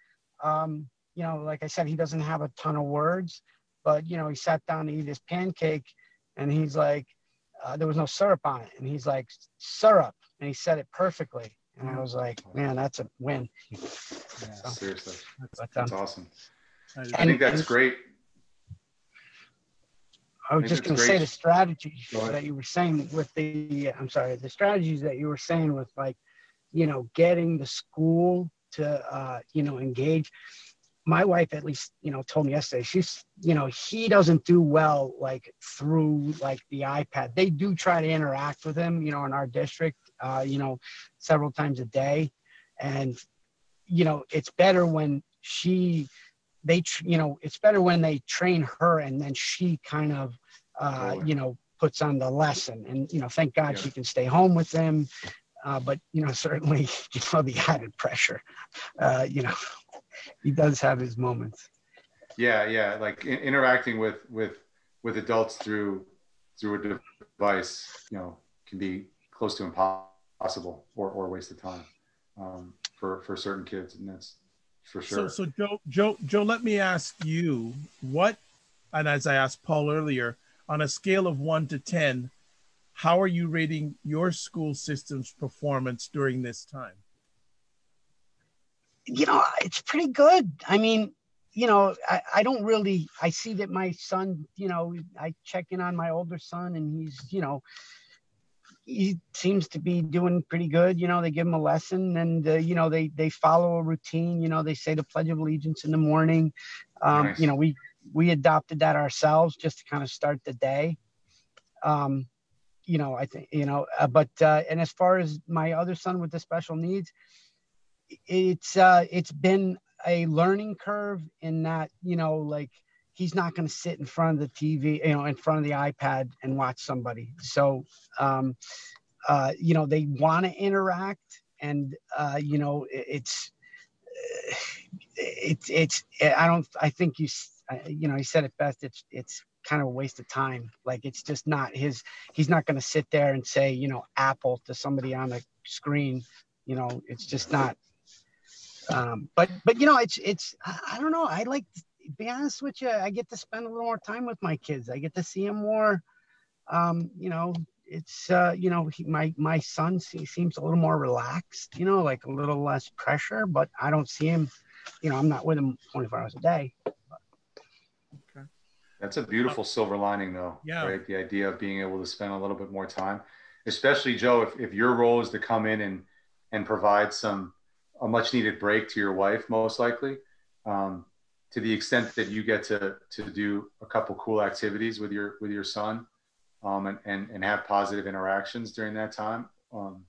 um, you know, like I said, he doesn't have a ton of words, but you know, he sat down to eat his pancake and he's like, uh, there was no syrup on it. And he's like, syrup. And he said it perfectly. And I was like, man, that's a win. Yeah, so, seriously. That's, that's awesome. I think that's great. I was just going to say the strategies that you were saying with the, I'm sorry, the strategies that you were saying with like, you know, getting the school to, uh, you know, engage. My wife, at least, you know, told me yesterday, she's, you know, he doesn't do well like through like the iPad. They do try to interact with him, you know, in our district, uh, you know, several times a day. And, you know, it's better when she, they you know it's better when they train her and then she kind of uh, you know puts on the lesson and you know thank god yeah. she can stay home with them uh, but you know certainly you know the added pressure uh, you know he does have his moments yeah yeah like in- interacting with with with adults through through a device you know can be close to impossible or, or a waste of time um, for for certain kids and that's for sure. So, so Joe, Joe, Joe, let me ask you what, and as I asked Paul earlier, on a scale of one to 10, how are you rating your school system's performance during this time? You know, it's pretty good. I mean, you know, I, I don't really, I see that my son, you know, I check in on my older son and he's, you know, he seems to be doing pretty good. You know, they give him a lesson, and uh, you know they they follow a routine. You know, they say the Pledge of Allegiance in the morning. Um, nice. You know, we we adopted that ourselves just to kind of start the day. Um, you know, I think you know, uh, but uh, and as far as my other son with the special needs, it's uh, it's been a learning curve in that you know like he's not going to sit in front of the TV, you know, in front of the iPad and watch somebody. So, um, uh, you know, they want to interact, and uh, you know, it's it's it's. I don't. I think you. You know, he said it best. It's it's kind of a waste of time. Like it's just not his. He's not going to sit there and say, you know, Apple to somebody on the screen. You know, it's just not. Um, but but you know, it's it's. I don't know. I like to be honest with you, I get to spend a little more time with my kids. I get to see them more. Um, you know, it's uh, you know, he, my my son he seems a little more relaxed. You know, like a little less pressure. But I don't see him. You know, I'm not with him 24 hours a day. Okay. That's a beautiful silver lining, though. Yeah. Right. The idea of being able to spend a little bit more time, especially Joe, if, if your role is to come in and and provide some a much needed break to your wife, most likely. Um, to the extent that you get to to do a couple cool activities with your with your son um, and, and and have positive interactions during that time um,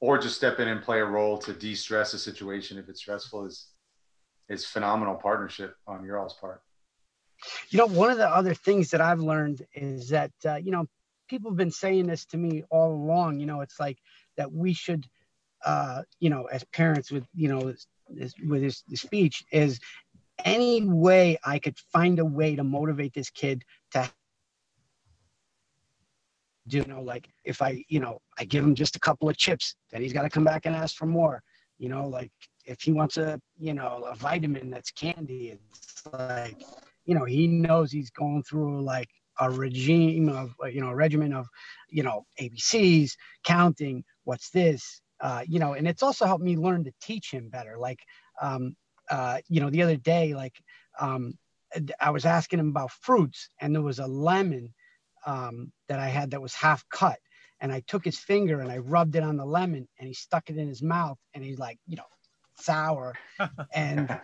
or just step in and play a role to de-stress a situation if it's stressful is is phenomenal partnership on your all's part you know one of the other things that i've learned is that uh, you know people have been saying this to me all along you know it's like that we should uh, you know as parents with you know this, with his, speech is any way I could find a way to motivate this kid to do, you know like if i you know i give him just a couple of chips then he's got to come back and ask for more. You know like if he wants a you know a vitamin that's candy it's like you know he knows he's going through like a regime of you know a regimen of you know abcs counting what's this uh, you know and it's also helped me learn to teach him better like um, uh, you know, the other day, like, um, I was asking him about fruits, and there was a lemon um, that I had that was half cut, and I took his finger and I rubbed it on the lemon, and he stuck it in his mouth, and he's like, you know, sour, and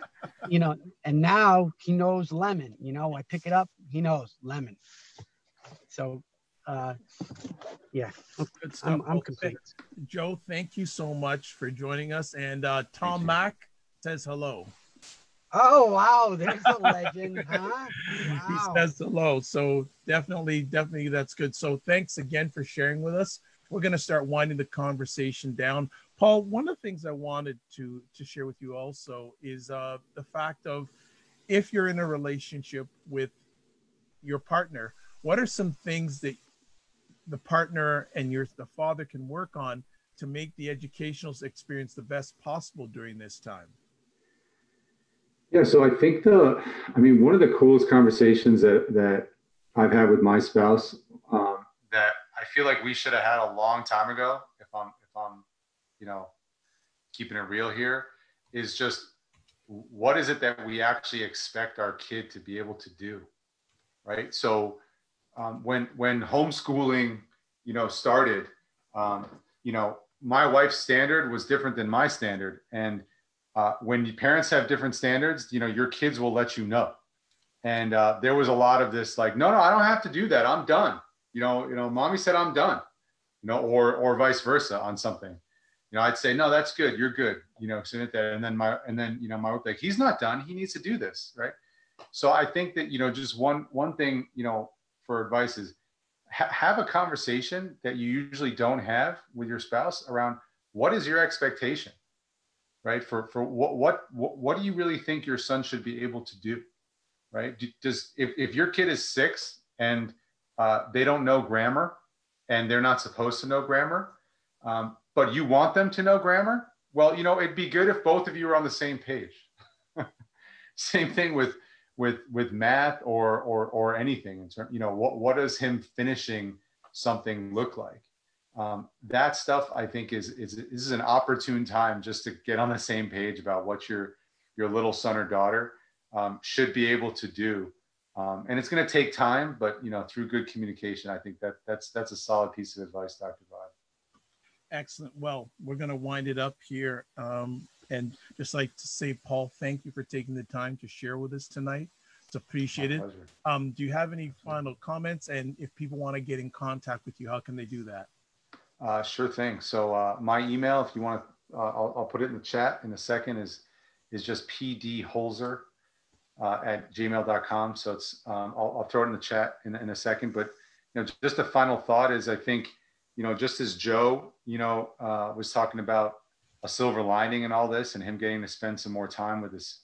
you know, and now he knows lemon. You know, I pick it up, he knows lemon. So, uh, yeah, I'm, I'm complete. Joe, thank you so much for joining us, and uh, Tom Mack says hello. Oh wow, there's a legend, huh? Wow. He says hello. So definitely, definitely that's good. So thanks again for sharing with us. We're gonna start winding the conversation down. Paul, one of the things I wanted to to share with you also is uh, the fact of if you're in a relationship with your partner, what are some things that the partner and your the father can work on to make the educational experience the best possible during this time? Yeah, so I think the, I mean, one of the coolest conversations that that I've had with my spouse um, that I feel like we should have had a long time ago. If I'm, if I'm, you know, keeping it real here, is just what is it that we actually expect our kid to be able to do, right? So um, when when homeschooling, you know, started, um, you know, my wife's standard was different than my standard, and uh, when parents have different standards, you know, your kids will let you know. And uh, there was a lot of this, like, no, no, I don't have to do that. I'm done. You know, you know, mommy said I'm done. You know, or or vice versa on something. You know, I'd say, no, that's good. You're good. You know, submit that. And then my and then you know my wife like, he's not done. He needs to do this, right? So I think that you know, just one one thing, you know, for advice is ha- have a conversation that you usually don't have with your spouse around what is your expectation right? For for what what what do you really think your son should be able to do, right? Does if if your kid is six and uh, they don't know grammar and they're not supposed to know grammar, um, but you want them to know grammar, well, you know, it'd be good if both of you are on the same page. same thing with with with math or or or anything in terms, you know, what what does him finishing something look like? um, that stuff I think is, is this is an opportune time just to get on the same page about what your your little son or daughter um, should be able to do. Um, and it's going to take time, but you know, through good communication, I think that that's that's a solid piece of advice, Dr. Bob. Excellent. Well, we're going to wind it up here, um, and just like to say, Paul, thank you for taking the time to share with us tonight. It's appreciated. Um, do you have any final comments? And if people want to get in contact with you, how can they do that? Uh, sure thing. So uh, my email, if you want to, uh, I'll, I'll, put it in the chat in a second, is is just pdholzer uh, at gmail.com. So it's, um, I'll, I'll, throw it in the chat in, in a second. But, you know, just a final thought is I think, you know, just as Joe, you know, uh, was talking about a silver lining in all this and him getting to spend some more time with his,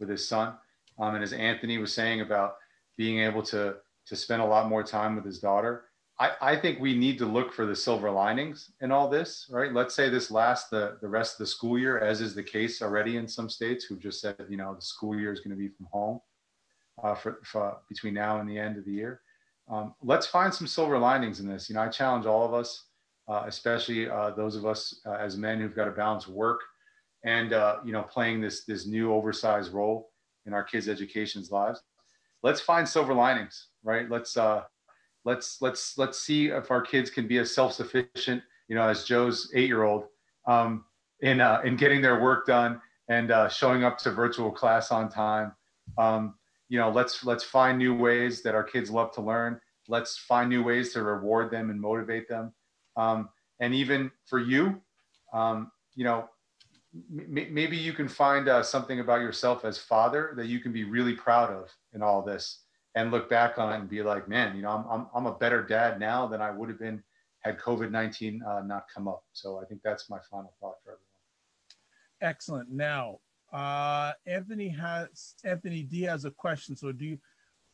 with his son. Um, and as Anthony was saying about being able to, to spend a lot more time with his daughter, I, I think we need to look for the silver linings in all this, right? Let's say this lasts the, the rest of the school year, as is the case already in some states who've just said, you know, the school year is going to be from home uh, for, for, between now and the end of the year. Um, let's find some silver linings in this. You know, I challenge all of us, uh, especially uh, those of us uh, as men who've got to balance work and, uh, you know, playing this, this new oversized role in our kids' education's lives. Let's find silver linings, right? Let's, uh, let's let's let's see if our kids can be as self-sufficient you know as joe's eight-year-old um, in uh, in getting their work done and uh, showing up to virtual class on time um, you know let's let's find new ways that our kids love to learn let's find new ways to reward them and motivate them um, and even for you um, you know m- maybe you can find uh, something about yourself as father that you can be really proud of in all this and look back on it and be like, man, you know, I'm, I'm, I'm a better dad now than I would have been had COVID-19 uh, not come up. So I think that's my final thought for everyone. Excellent. Now, uh, Anthony has, Anthony D has a question. So do you,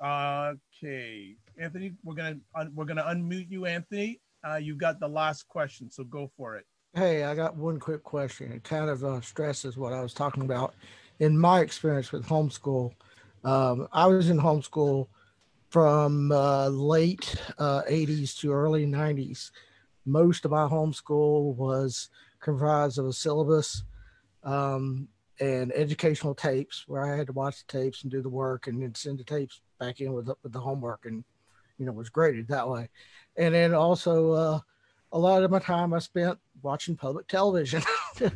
uh, okay, Anthony, we're to, we're to unmute you, Anthony. Uh, you got the last question, so go for it. Hey, I got one quick question. It kind of uh, stresses what I was talking about. In my experience with homeschool, um, I was in homeschool from uh, late uh, 80s to early 90s. Most of my homeschool was comprised of a syllabus. Um, and educational tapes where I had to watch the tapes and do the work and then send the tapes back in with the, with the homework and you know was graded that way. And then also uh, a lot of my time I spent watching public television.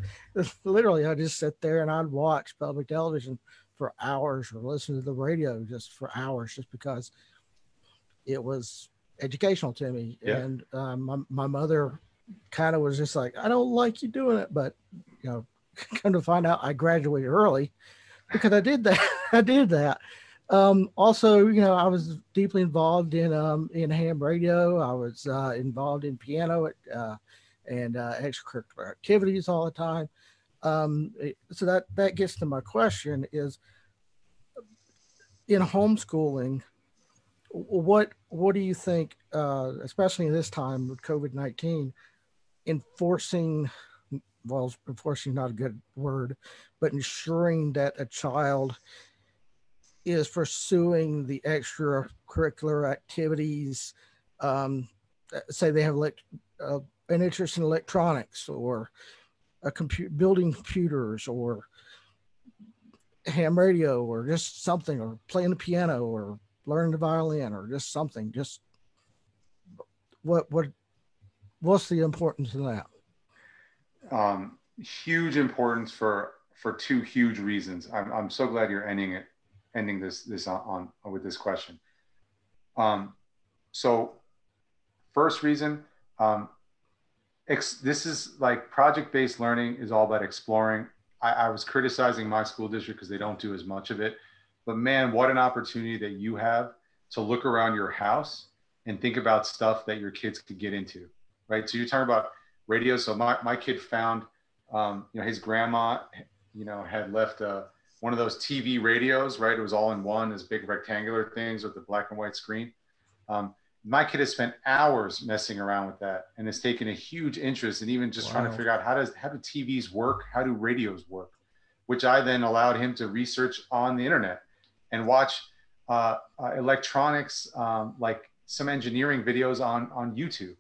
Literally, I just sit there and I'd watch public television for hours or listen to the radio just for hours just because it was educational to me. Yeah. And um, my, my mother kind of was just like, I don't like you doing it, but you know, come to find out I graduated early because I did that. I did that. Um, also, you know, I was deeply involved in um, in ham radio. I was uh, involved in piano at, uh, and uh, extracurricular activities all the time. Um, so that that gets to my question: is in homeschooling, what what do you think, uh, especially in this time with COVID nineteen, enforcing well, enforcing not a good word, but ensuring that a child is pursuing the extracurricular activities. Um, say they have elect, uh, an interest in electronics or a computer, building computers or ham radio or just something or playing the piano or learning the violin or just something. Just what what what's the importance of that? um, huge importance for for two huge reasons. I'm, I'm so glad you're ending it, ending this this on, on with this question. Um, so, first reason, um, ex, this is like project based learning is all about exploring. I, I was criticizing my school district because they don't do as much of it, but man, what an opportunity that you have to look around your house and think about stuff that your kids could get into, right? So you're talking about radio. So my, my kid found, um, you know, his grandma, you know, had left uh, one of those TV radios, right? It was all in one, as big rectangular things with the black and white screen. Um, my kid has spent hours messing around with that and has taken a huge interest in even just trying to figure out how does how do TVs work, how do radios work, which I then allowed him to research on the internet and watch uh, uh, electronics, um, like some engineering videos on on YouTube,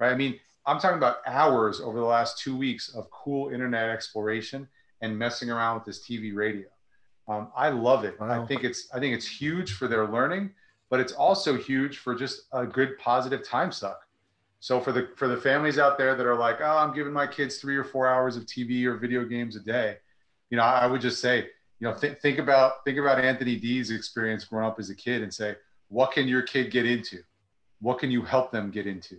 right? I mean, I'm talking about hours over the last two weeks of cool internet exploration and messing around with this TV radio. Um, I love it. I think it's I think it's huge for their learning, but it's also huge for just a good positive time suck. So for the for the families out there that are like, oh, I'm giving my kids three or four hours of TV or video games a day, you know, I, I would just say, you know, th- think about think about Anthony D's experience growing up as a kid and say, what can your kid get into? What can you help them get into?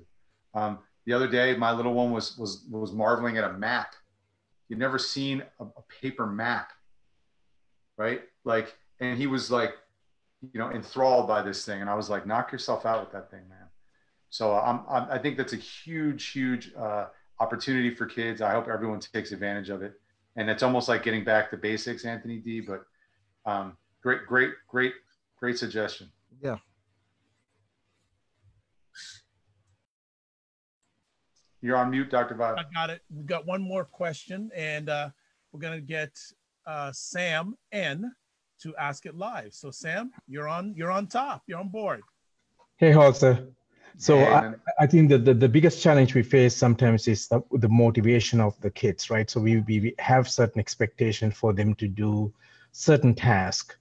Um, the other day, my little one was was was marveling at a map. You'd never seen a, a paper map, right? Like, and he was like, you know, enthralled by this thing, and I was like, knock yourself out with that thing, man. So I'm, I'm I think that's a huge, huge uh, opportunity for kids. I hope everyone takes advantage of it, and it's almost like getting back to basics, Anthony D. But um, great, great, great, great suggestion. Yeah. You're on mute, Dr. Vibe. I got it. We've got one more question, and uh, we're gonna get uh, Sam N to ask it live. So Sam, you're on. You're on top. You're on board. Hey, Jose. So Hey, I. I think that the, the biggest challenge we face sometimes is the, the motivation of the kids, right? So we, we we have certain expectation for them to do certain task.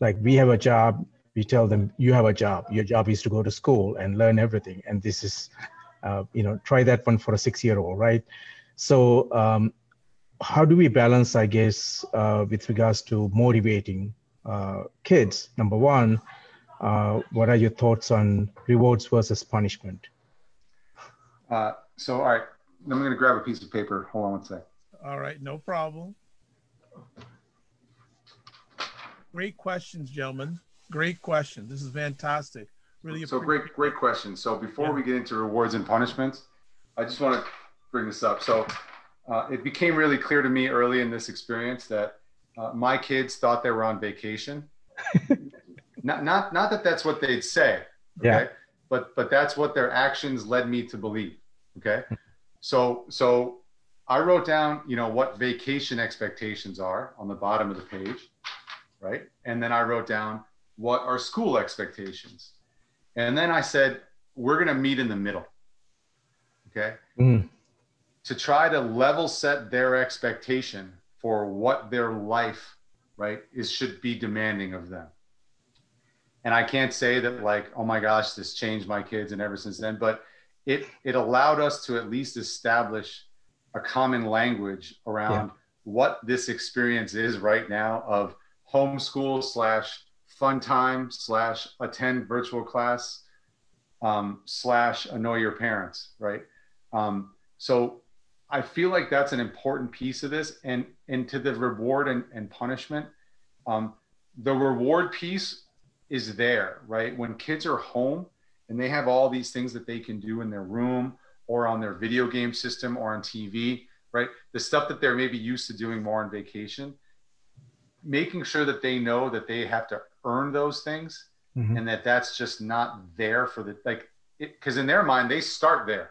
Like we have a job, we tell them you have a job. Your job is to go to school and learn everything. And this is, uh, you know, try that one for a six-year-old, right? So um, how do we balance, I guess, uh, with regards to motivating uh, kids? Number one, uh, what are your thoughts on rewards versus punishment? Uh, so, all right, I'm going to grab a piece of paper. Hold on one sec. All right, no problem. Great questions, gentlemen. Great question. This is fantastic. Really So great, great question. So before Yeah. we get into rewards and punishments, I just want to bring this up. So uh, it became really clear to me early in this experience that uh, my kids thought they were on vacation. not, not, not that that's what they'd say. Okay. Yeah. But, but that's what their actions led me to believe. Okay. So, so I wrote down, you know, what vacation expectations are on the bottom of the page. Right. And then I wrote down what are school expectations. And then I said, we're going to meet in the middle. Okay. Mm, To try to level set their expectation for what their life, right, is should be demanding of them. And I can't say that like, oh my gosh, this changed my kids and ever since then, but it it allowed us to at least establish a common language around yeah. what this experience is right now of homeschool slash fun time slash attend virtual class um, slash annoy your parents, right? Um, so I feel like that's an important piece of this. And into the reward and, and punishment, um, the reward piece is there, right? When kids are home and they have all these things that they can do in their room or on their video game system or on TV, right? The stuff that they're maybe used to doing more on vacation, making sure that they know that they have to earn those things mm-hmm. and that that's just not there for the like because in their mind they start there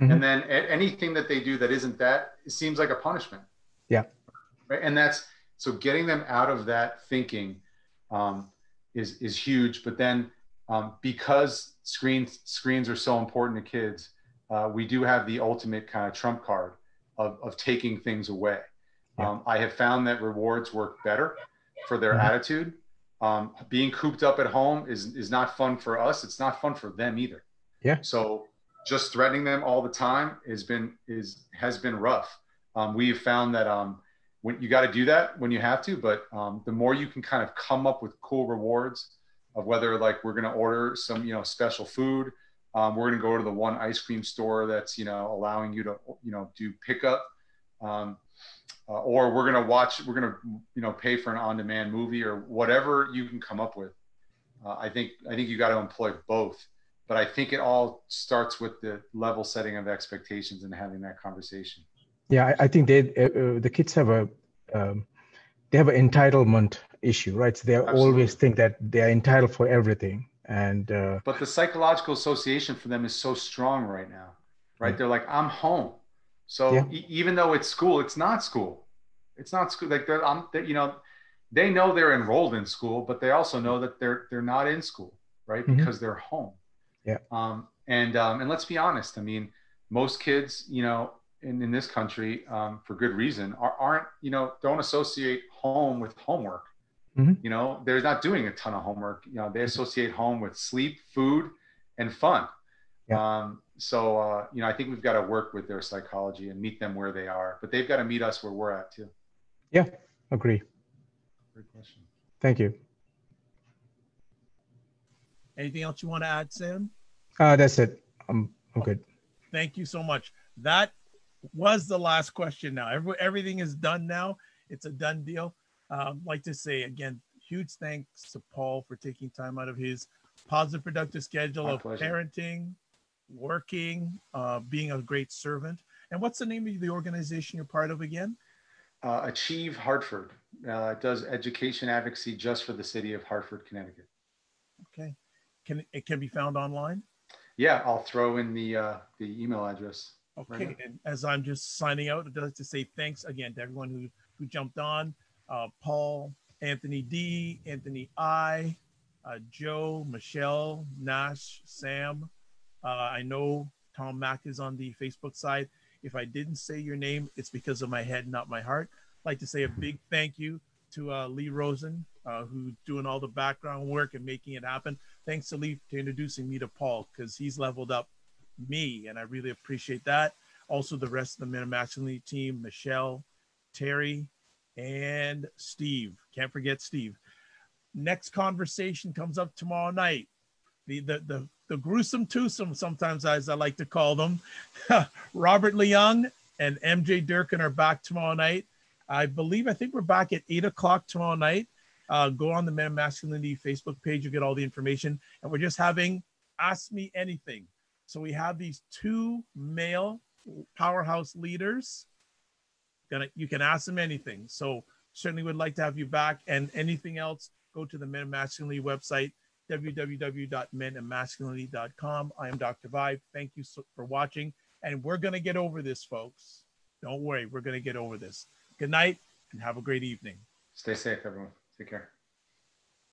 mm-hmm. and then anything that they do that isn't that it seems like a punishment yeah right and that's so getting them out of that thinking um, is is huge but then um, because screens screens are so important to kids uh, we do have the ultimate kind of trump card of, of taking things away yeah. um, i have found that rewards work better for their mm-hmm. attitude um, being cooped up at home is is not fun for us. It's not fun for them either. Yeah. So just threatening them all the time has been is has been rough. Um, we've found that um, when you got to do that when you have to, but um, the more you can kind of come up with cool rewards of whether like we're going to order some you know special food, um, we're going to go to the one ice cream store that's you know allowing you to you know do pickup. Um, uh, or we're going to watch we're going to you know pay for an on-demand movie or whatever you can come up with uh, i think i think you got to employ both but i think it all starts with the level setting of expectations and having that conversation yeah i, I think they uh, uh, the kids have a um, they have an entitlement issue right so they Absolutely. always think that they are entitled for everything and uh, but the psychological association for them is so strong right now right mm-hmm. they're like i'm home so yeah. e- even though it's school, it's not school. It's not school. Like they're, um, they, you know, they know they're enrolled in school, but they also know that they're they're not in school, right? Mm-hmm. Because they're home. Yeah. Um, and um, and let's be honest. I mean, most kids, you know, in, in this country, um, for good reason, are, aren't you know don't associate home with homework. Mm-hmm. You know, they're not doing a ton of homework. You know, they associate home with sleep, food, and fun. Yeah. Um, so uh, you know, I think we've got to work with their psychology and meet them where they are, but they've got to meet us where we're at too. Yeah, agree. Great question. Thank you. Anything else you want to add, Sam? Uh, that's it. I'm, I'm good. Thank you so much. That was the last question. Now, Every, everything is done now. It's a done deal. Um, like to say again, huge thanks to Paul for taking time out of his positive, productive schedule My of pleasure. parenting, working, uh, being a great servant. And what's the name of the organization you're part of again? Uh, Achieve Hartford. Uh, it does education advocacy just for the city of Hartford, Connecticut. Okay. Can it can be found online? Yeah, I'll throw in the uh, the email address. Okay. Right and as I'm just signing out, I'd like to say thanks again to everyone who who jumped on. Uh, Paul, Anthony D, Anthony I, uh, Joe, Michelle, Nash, Sam, uh, I know Tom Mack is on the Facebook side. If I didn't say your name, it's because of my head, not my heart. I'd like to say a big thank you to uh, Lee Rosen, uh, who's doing all the background work and making it happen. Thanks to Lee for introducing me to Paul because he's leveled up me, and I really appreciate that. Also, the rest of the Men and Masculinity team, Michelle, Terry, and Steve. Can't forget Steve. Next conversation comes up tomorrow night. The the the the gruesome twosome, sometimes as I like to call them. Robert Leung and MJ Durkin are back tomorrow night. I believe, I think we're back at eight o'clock tomorrow night. Uh, go on the Men and Masculinity Facebook page, you get all the information. And we're just having Ask Me Anything. So we have these two male powerhouse leaders. Gonna, you can ask them anything. So certainly would like to have you back. And anything else, go to the Men and Masculinity website www.menandmasculinity.com. I am Dr. Vibe. Thank you so, for watching. And we're going to get over this, folks. Don't worry. We're going to get over this. Good night and have a great evening. Stay safe, everyone. Take care.